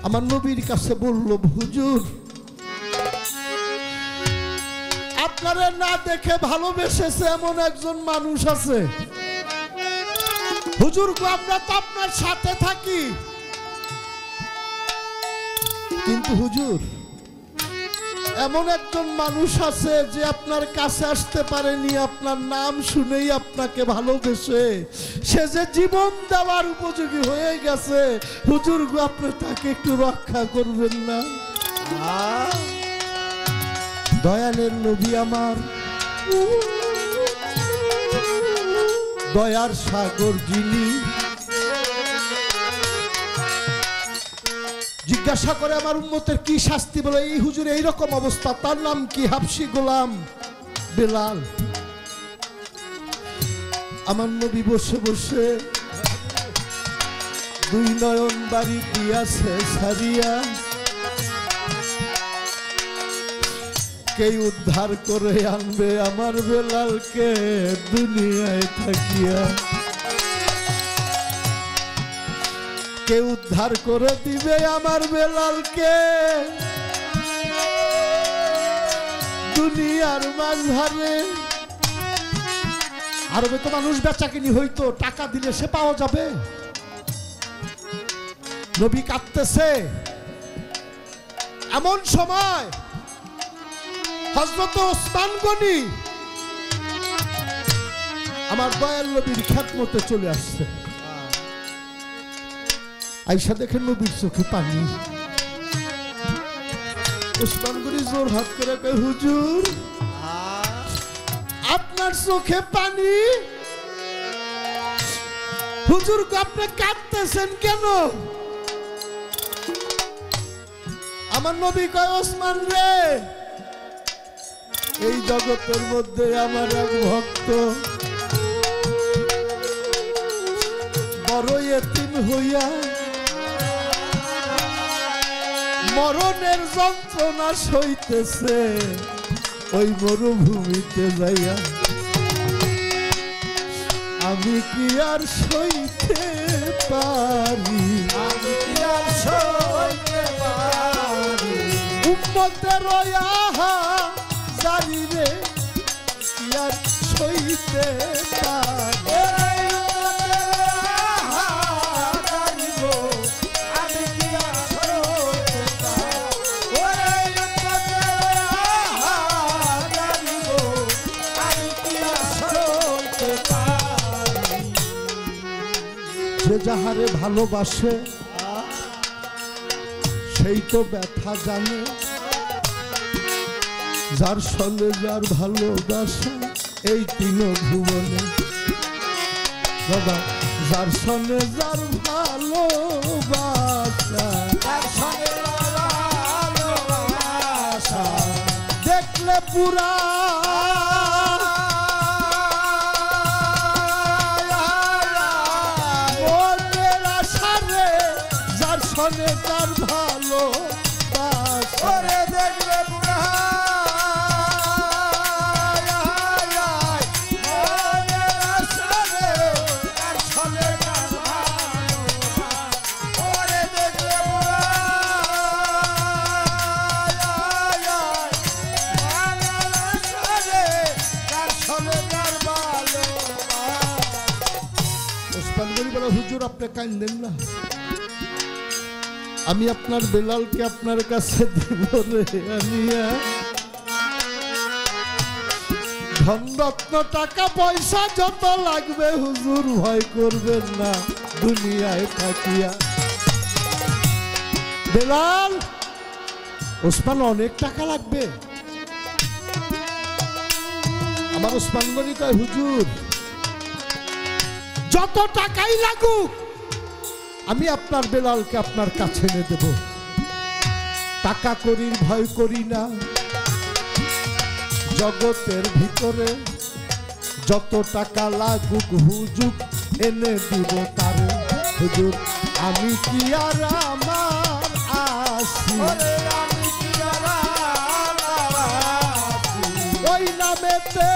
আমার নবীর কাছে বলল, হুজুর, আপনারা না দেখে ভালোবেসেছে এমন একজন মানুষ আছে। হুজুর আমরা তো আপনার সাথে থাকি। কিন্তু হুজুর এমন একজন মানুষ আছে যে আপনার কাছে আসতে পারেনি, আপনার নাম শুনেই আপনাকে ভালোবেসে। সে যে জীবন দেওয়ার উপযোগী হয়ে গেছে, হুজুর গো, আপনি তাকে একটু রক্ষা করবেন না। দয়ালের নবী আমার। দয়ার সাগর যিনি জিজ্ঞাসা করে, আমার উন্মতের কি শাস্তি? বলে, এই হুজুর এইরকম অবস্থা। তার নাম কি? হাফসি গোলাম বেলাল। আমার নবী বসে বসে দুই নয়ন বাড়ি দিয়াছে সারিয়া। কে উদ্ধার করে আনবে আমার বেলালকে দুনিয়ায় থাকিয়া। কে উদ্ধার করে দিবে আমার বেলালকে। দুনিয়ার মাঝারে আরবে তো মানুষ বেচা কিনি হইতো, টাকা দিলে সে পাওয়া যাবে। নবী কাঁদতেছে। এমন সময় হজরত ওসমান গনি আমার দয়াল নবীর খ্যাতমতে চলে আসছে। আইসা দেখে নবীর চোখে পানি। ওসমান গনি জোর হাত করে কয়, হুজুর, আপনার চোখে পানি? হুজুর আপনি কাঁদতেছেন কেন? আমার নবী কয়, ওসমান রে, এই জগতের মধ্যে আমার এক ভক্ত। বড় এতিম হইয়া মরণের যন্ত্রণা সইতেছে। ওই মরুভূমিতে যাইয়া আমি কি আর সইতে পারি? আমি কি আর সইতে পারি? উম্মতের আহা জানি রে কি আর সইতে পারি? যাহারে ভালোবাসে সেই তো ব্যথা জানে। যার সঙ্গে যার ভালোবাসা এই তিন ভুবনে। বাবা যার সঙ্গে যার ভালোবাসা দেখলে পুরা ওসমান গনি বলে, হুজুর, আপনি কান্দেন না। আমি আপনার বেলালকে আপনার কাছে দিব রে আনিয়া ধনরত্ন টাকা, পয়সা যত লাগবে, হুজুর, ভয় করবেন না, দুনিয়ায় থাকিয়া। বেলাল, ওসমান, অনেক টাকা লাগবে। আমার ওসমান গনি কয়, হুজুর যত টাকাই লাগুক আমি আপনার বেলালকে আপনার কাছে এনে দেব। টাকা করির ভয় করি না। জগতের ভিতরে যত টাকা লাগুক হুজুক এনে দিব তারে। হুজুর আমি কি আর আমার আসি ওই নামেতে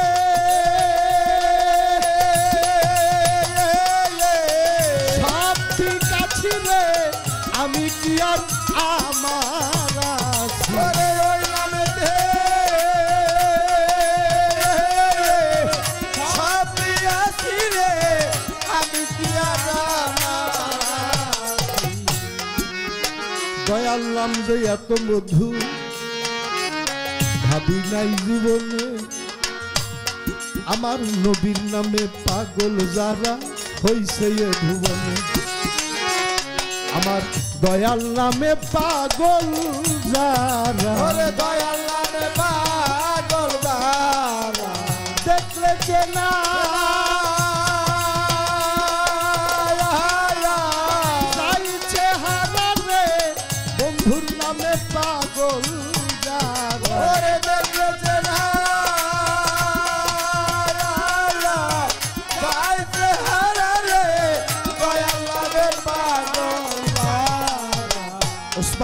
নাম যে এত মধু। ভাবি নাই জীবনে আমার নবীর নামে পাগল যারা হইছে এ ভুবনে। আমার দয়াল নামে পাগল যারা। দয়াল নামে পাগল দারা দেখলে চেনা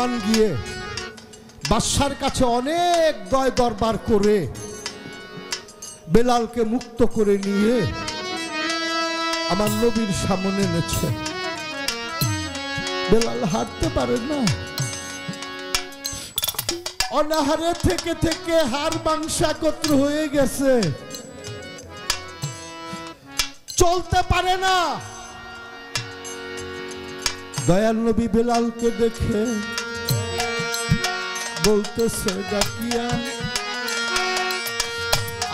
ওসমান গিয়ে বাদশার কাছে অনেক দয় দরবার করে বেলালকে মুক্ত করে নিয়ে আমার নবীর সামনে এনেছে। বেলাল হাঁটতে পারে না। অনাহারে থেকে থেকে হার মাংস একত্র হয়ে গেছে। চলতে পারে না। দয়াল নবী বেলালকে দেখে বলতেছে, ডাকিয়া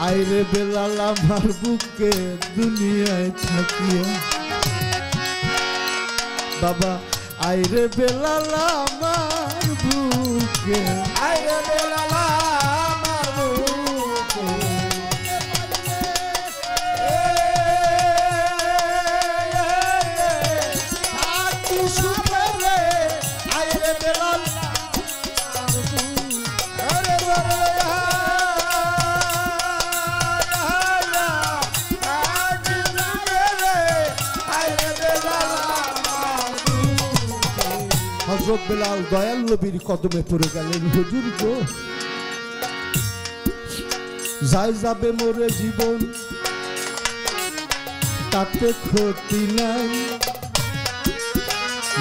আইরে বেলাল, আমার বুকে দুনিয়ায় থাকিয়া বাবা, আইরে বেলাল, আমার বুকে আইরে বেলালা হজরত বেলাল দয়াল নবীর কদমে পড়ে গেলেন, হুজুর গো, যাই যাবে মোরে জীবন, তাতে ক্ষতি নাই।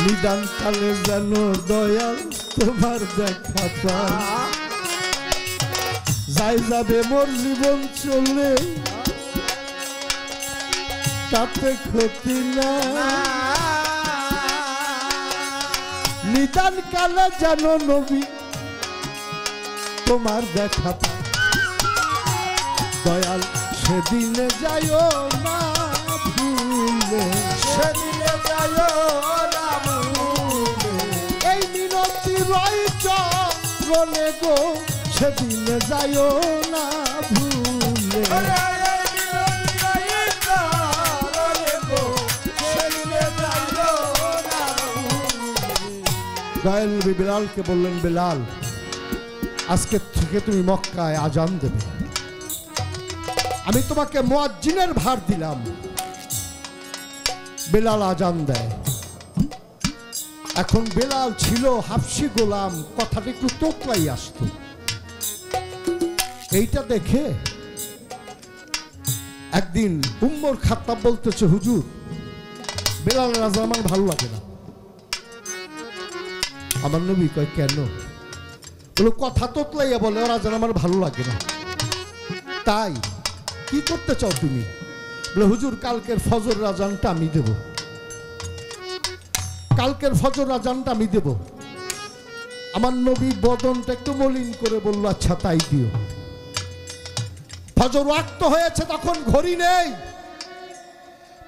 নিদান কালে যেন দয়াল তোমার দেখা পায়। যাই যাবে মোর জীবন চলে তাতে ক্ষতি নাই নিদান কালে যেন নবী তোমার দেখা। দয়াল সেদিনে যাইও না ভুলে সেদিনে যাইও না ভুলে। এই মিনতি রই গো সেদিনে যাইও না ভুলে নবী বেলালকে বললেন, বেলাল, আজকে থেকে তুমি মক্কায় আজান দেবে। আমি তোমাকে মুয়াজ্জিনের ভার দিলাম। বেলাল আজান দেয়। এখন বেলাল ছিল হাফসি গোলাম, কথাটা একটু তোকলাই আসতো। এইটা দেখে একদিন উম্মর খাত্তাব বলতেছে, হুজুর বেলাল রাজা আমার ভালো লাগে না। আমার নবী কয়, কেন? বলো, কথা তোতলাইয়া বলে, ওরা যেন আমার ভালো লাগে না। তাই? কি করতে চাও তুমি? বলে, হুজুর, কালকের ফজর রাজানটা আমি দেব। কালকের ফজর রাজানটা আমি দেব। আমার নবী বদনটা একটু মলিন করে বলল আচ্ছা তাই দিও। ফজর ওয়াক্ত হয়েছে তখন ঘড়ি নেই।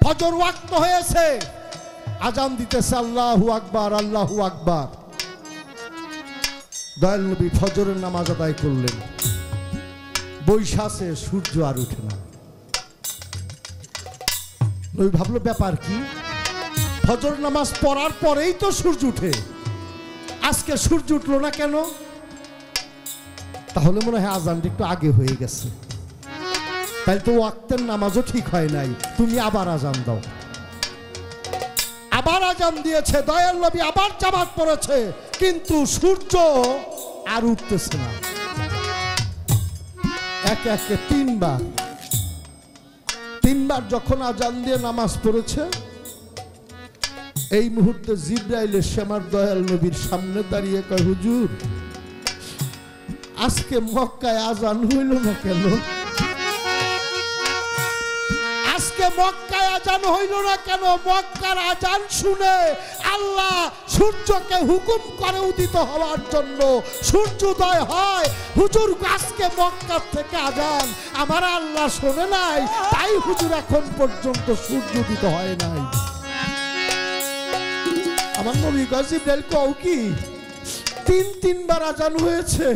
ফজর ওয়াক্ত হয়েছে। আজান দিতেছে আল্লাহু আকবার আল্লাহু আকবার। দয়াল নবী ফজরের নামাজ আদায় করলেন। বৈশাখে সূর্য আর উঠে না। নবী ভাবলো, ব্যাপার কি? ফজর নামাজ পড়ার পরেই তো সূর্য উঠে। আজকে সূর্য উঠল না কেন? তাহলে মনে হয় আজানটা একটু আগে হয়ে গেছে। তাই তো ওয়াক্তের নামাজও ঠিক হয় নাই। তুমি আবার আজান দাও। আবার আজান দিয়েছে। দয়াল নবী আবার জামাত পড়েছে। কিন্তু সূর্য আর উঠতেছে না। একে একে তিনবার। তিনবার যখন আজান দিয়ে নামাজ পড়েছে, এই মুহূর্তে জিব্রাইল আমার দয়াল নবীর সামনে দাঁড়িয়ে কয়, হুজুর, আজকে মক্কায় আজান হইল না কেন? আজকে মক্কায় আজান হইল না কেন? মক্কার আজান শুনে আল্লাহ সূর্যকে হুকুম করে উদিত হওয়ার জন্য সূর্যোদয় হয়। হুজুর আজকে মক্কার থেকে আজান। আমার আল্লাহ শোনে নাই, তাই হুজুর এখন পর্যন্ত সূর্য উদিত হয় নাই। আমার নবী গাজিব্রাইল কও কি, তিন তিনবার আজান হয়েছে।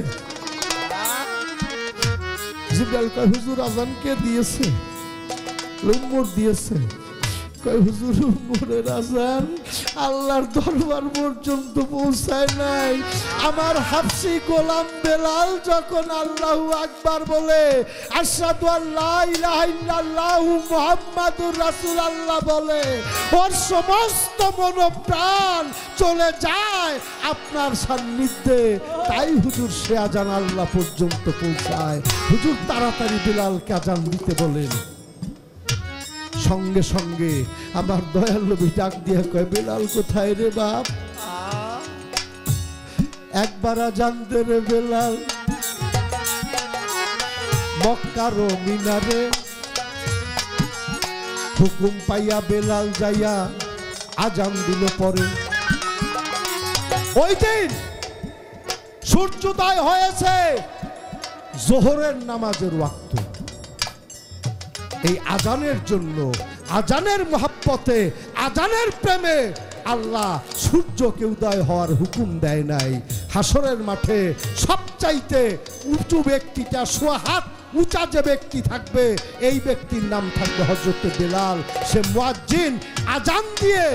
জিব্রাইল কয়, হুজুর আজান কে দিয়েছে? উম্মর দিয়েছে। কয়, হুজুর উম্মরের আজান। আল্লাহর দরবার পর্যন্ত পৌঁছায় নাই। আমার হাফসি গোলাম বেলাল যখন আল্লাহু আকবার বলে, আশহাদু আল্লাহ ইলাহা ইল্লাল্লাহু মুহাম্মাদুর রাসূলুল্লাহ বলে, ওর সমস্ত মনোপ্রাণ চলে যায় আপনার সান্নিধ্যে। তাই হুজুর সে আজান আল্লাহ পর্যন্ত পৌঁছায়। হুজুর তাড়াতাড়ি বেলালকে আজান দিতে বলেন। সঙ্গে সঙ্গে আমার দয়াল নবী ডাক দিয়ে কয়, বেলাল কোথায় রে বাপ? একবার জানতে রে বেলাল। মক্কার মিনারে হুকুম পাইয়া বেলাল যাইয়া আজান দিল পরে। ওই দিন সূর্যোদয় হয়েছে, জোহরের নামাজের ওয়াক্ত। এই আজানের জন্য, আজানের মহাব্বতে, আজানের প্রেমে আল্লাহ সূর্যকে উদয় হওয়ার হুকুম দেয় নাই। হাসরের মাঠে সবচাইতে উঁচু ব্যক্তিটা, সোয়া হাত উঁচা যে ব্যক্তি থাকবে, এই ব্যক্তির নাম থাকবে হজরত বেলাল। সে মুয়াজ্জিন আজান দিয়ে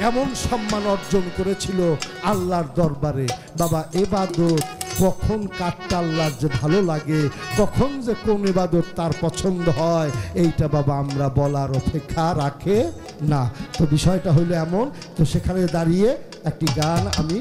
এমন সম্মান অর্জন করেছিল আল্লাহর দরবারে। বাবা, এবাদত কখন কাটটা আল্লাহর যে ভালো লাগে, কখন যে কোন এবাদত তার পছন্দ হয়, এইটা বাবা আমরা বলার অপেক্ষা রাখে না। তো বিষয়টা হইল এমন, তো সেখানে দাঁড়িয়ে একটি গান আমি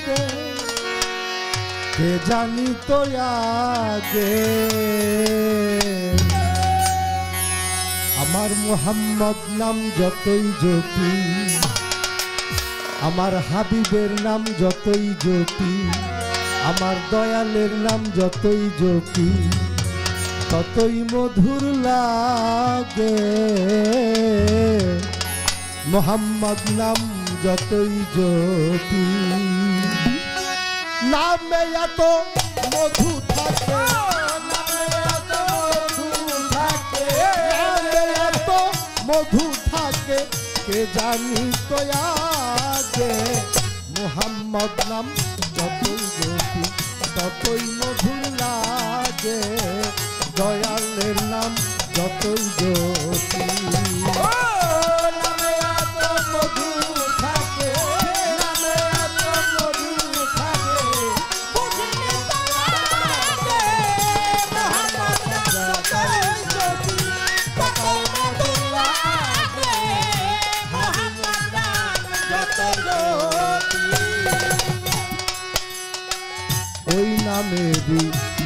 থাকে কে জানি তো আগে? আমার মুহাম্মদ নাম যতই জ্যোতি, আমার হাবিবের নাম যতই জ্যোতি, আমার দয়ালের নাম যতই জ্যোতি, ততই মধুর লাগে। মোহাম্মদ নাম যতই জ্যোতি নামে এত মধু থাকে মধু থাকে। কে জানি তো আগে মুহাম্মদ নাম যতই জ্যোতি ততই মধুর লাগে। দয়ালের নাম যতই জ্যোতি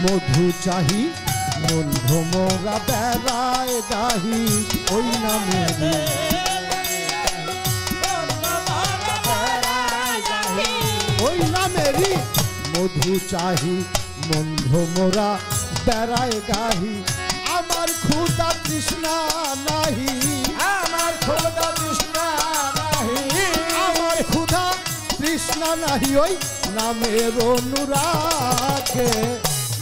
মধু চাহি মন ভোমরা বেড়ায় গাহি ওই নামেরই ওই নামেরই মধু চাহি মন ভোমরা বেড়ায় গাহি আমার ক্ষুদা তৃষ্ণা নাহি। আমার ক্ষুদা তৃষ্ণা নাহি। আমার ক্ষুধা তৃষ্ণা নাহি ওই নামের অনুরাগে।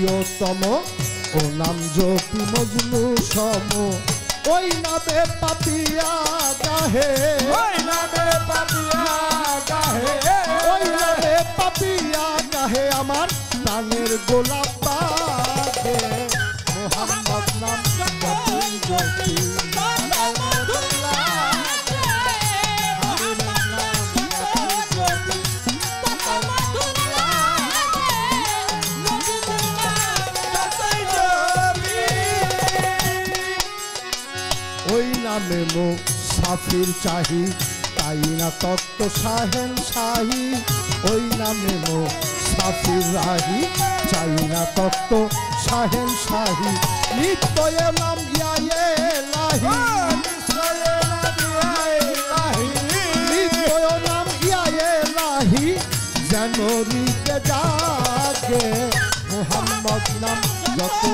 প্রিয়তম। ও নাম জ্যোতি মজনু সম। ওই নামে পাপিয়া গাহে। ওই নামে পাপিয়া গাহে। ওই নামে পাপিয়া গাহে আমার প্রাণের গোলাপ নামে মো সাফির চাহি, তাই না তত্ত্ব সাহেন শাহি ওই নামে মো সাফির রাহি, চাই না তত্ত্ব সাহেন শাহি নিত্যয়ে নাম ইয়ায়ে লাহি নিত্যয় নাম ইয়ায়ে লাহি যেন রীতে জাগে মোহাম্মদ নাম যতই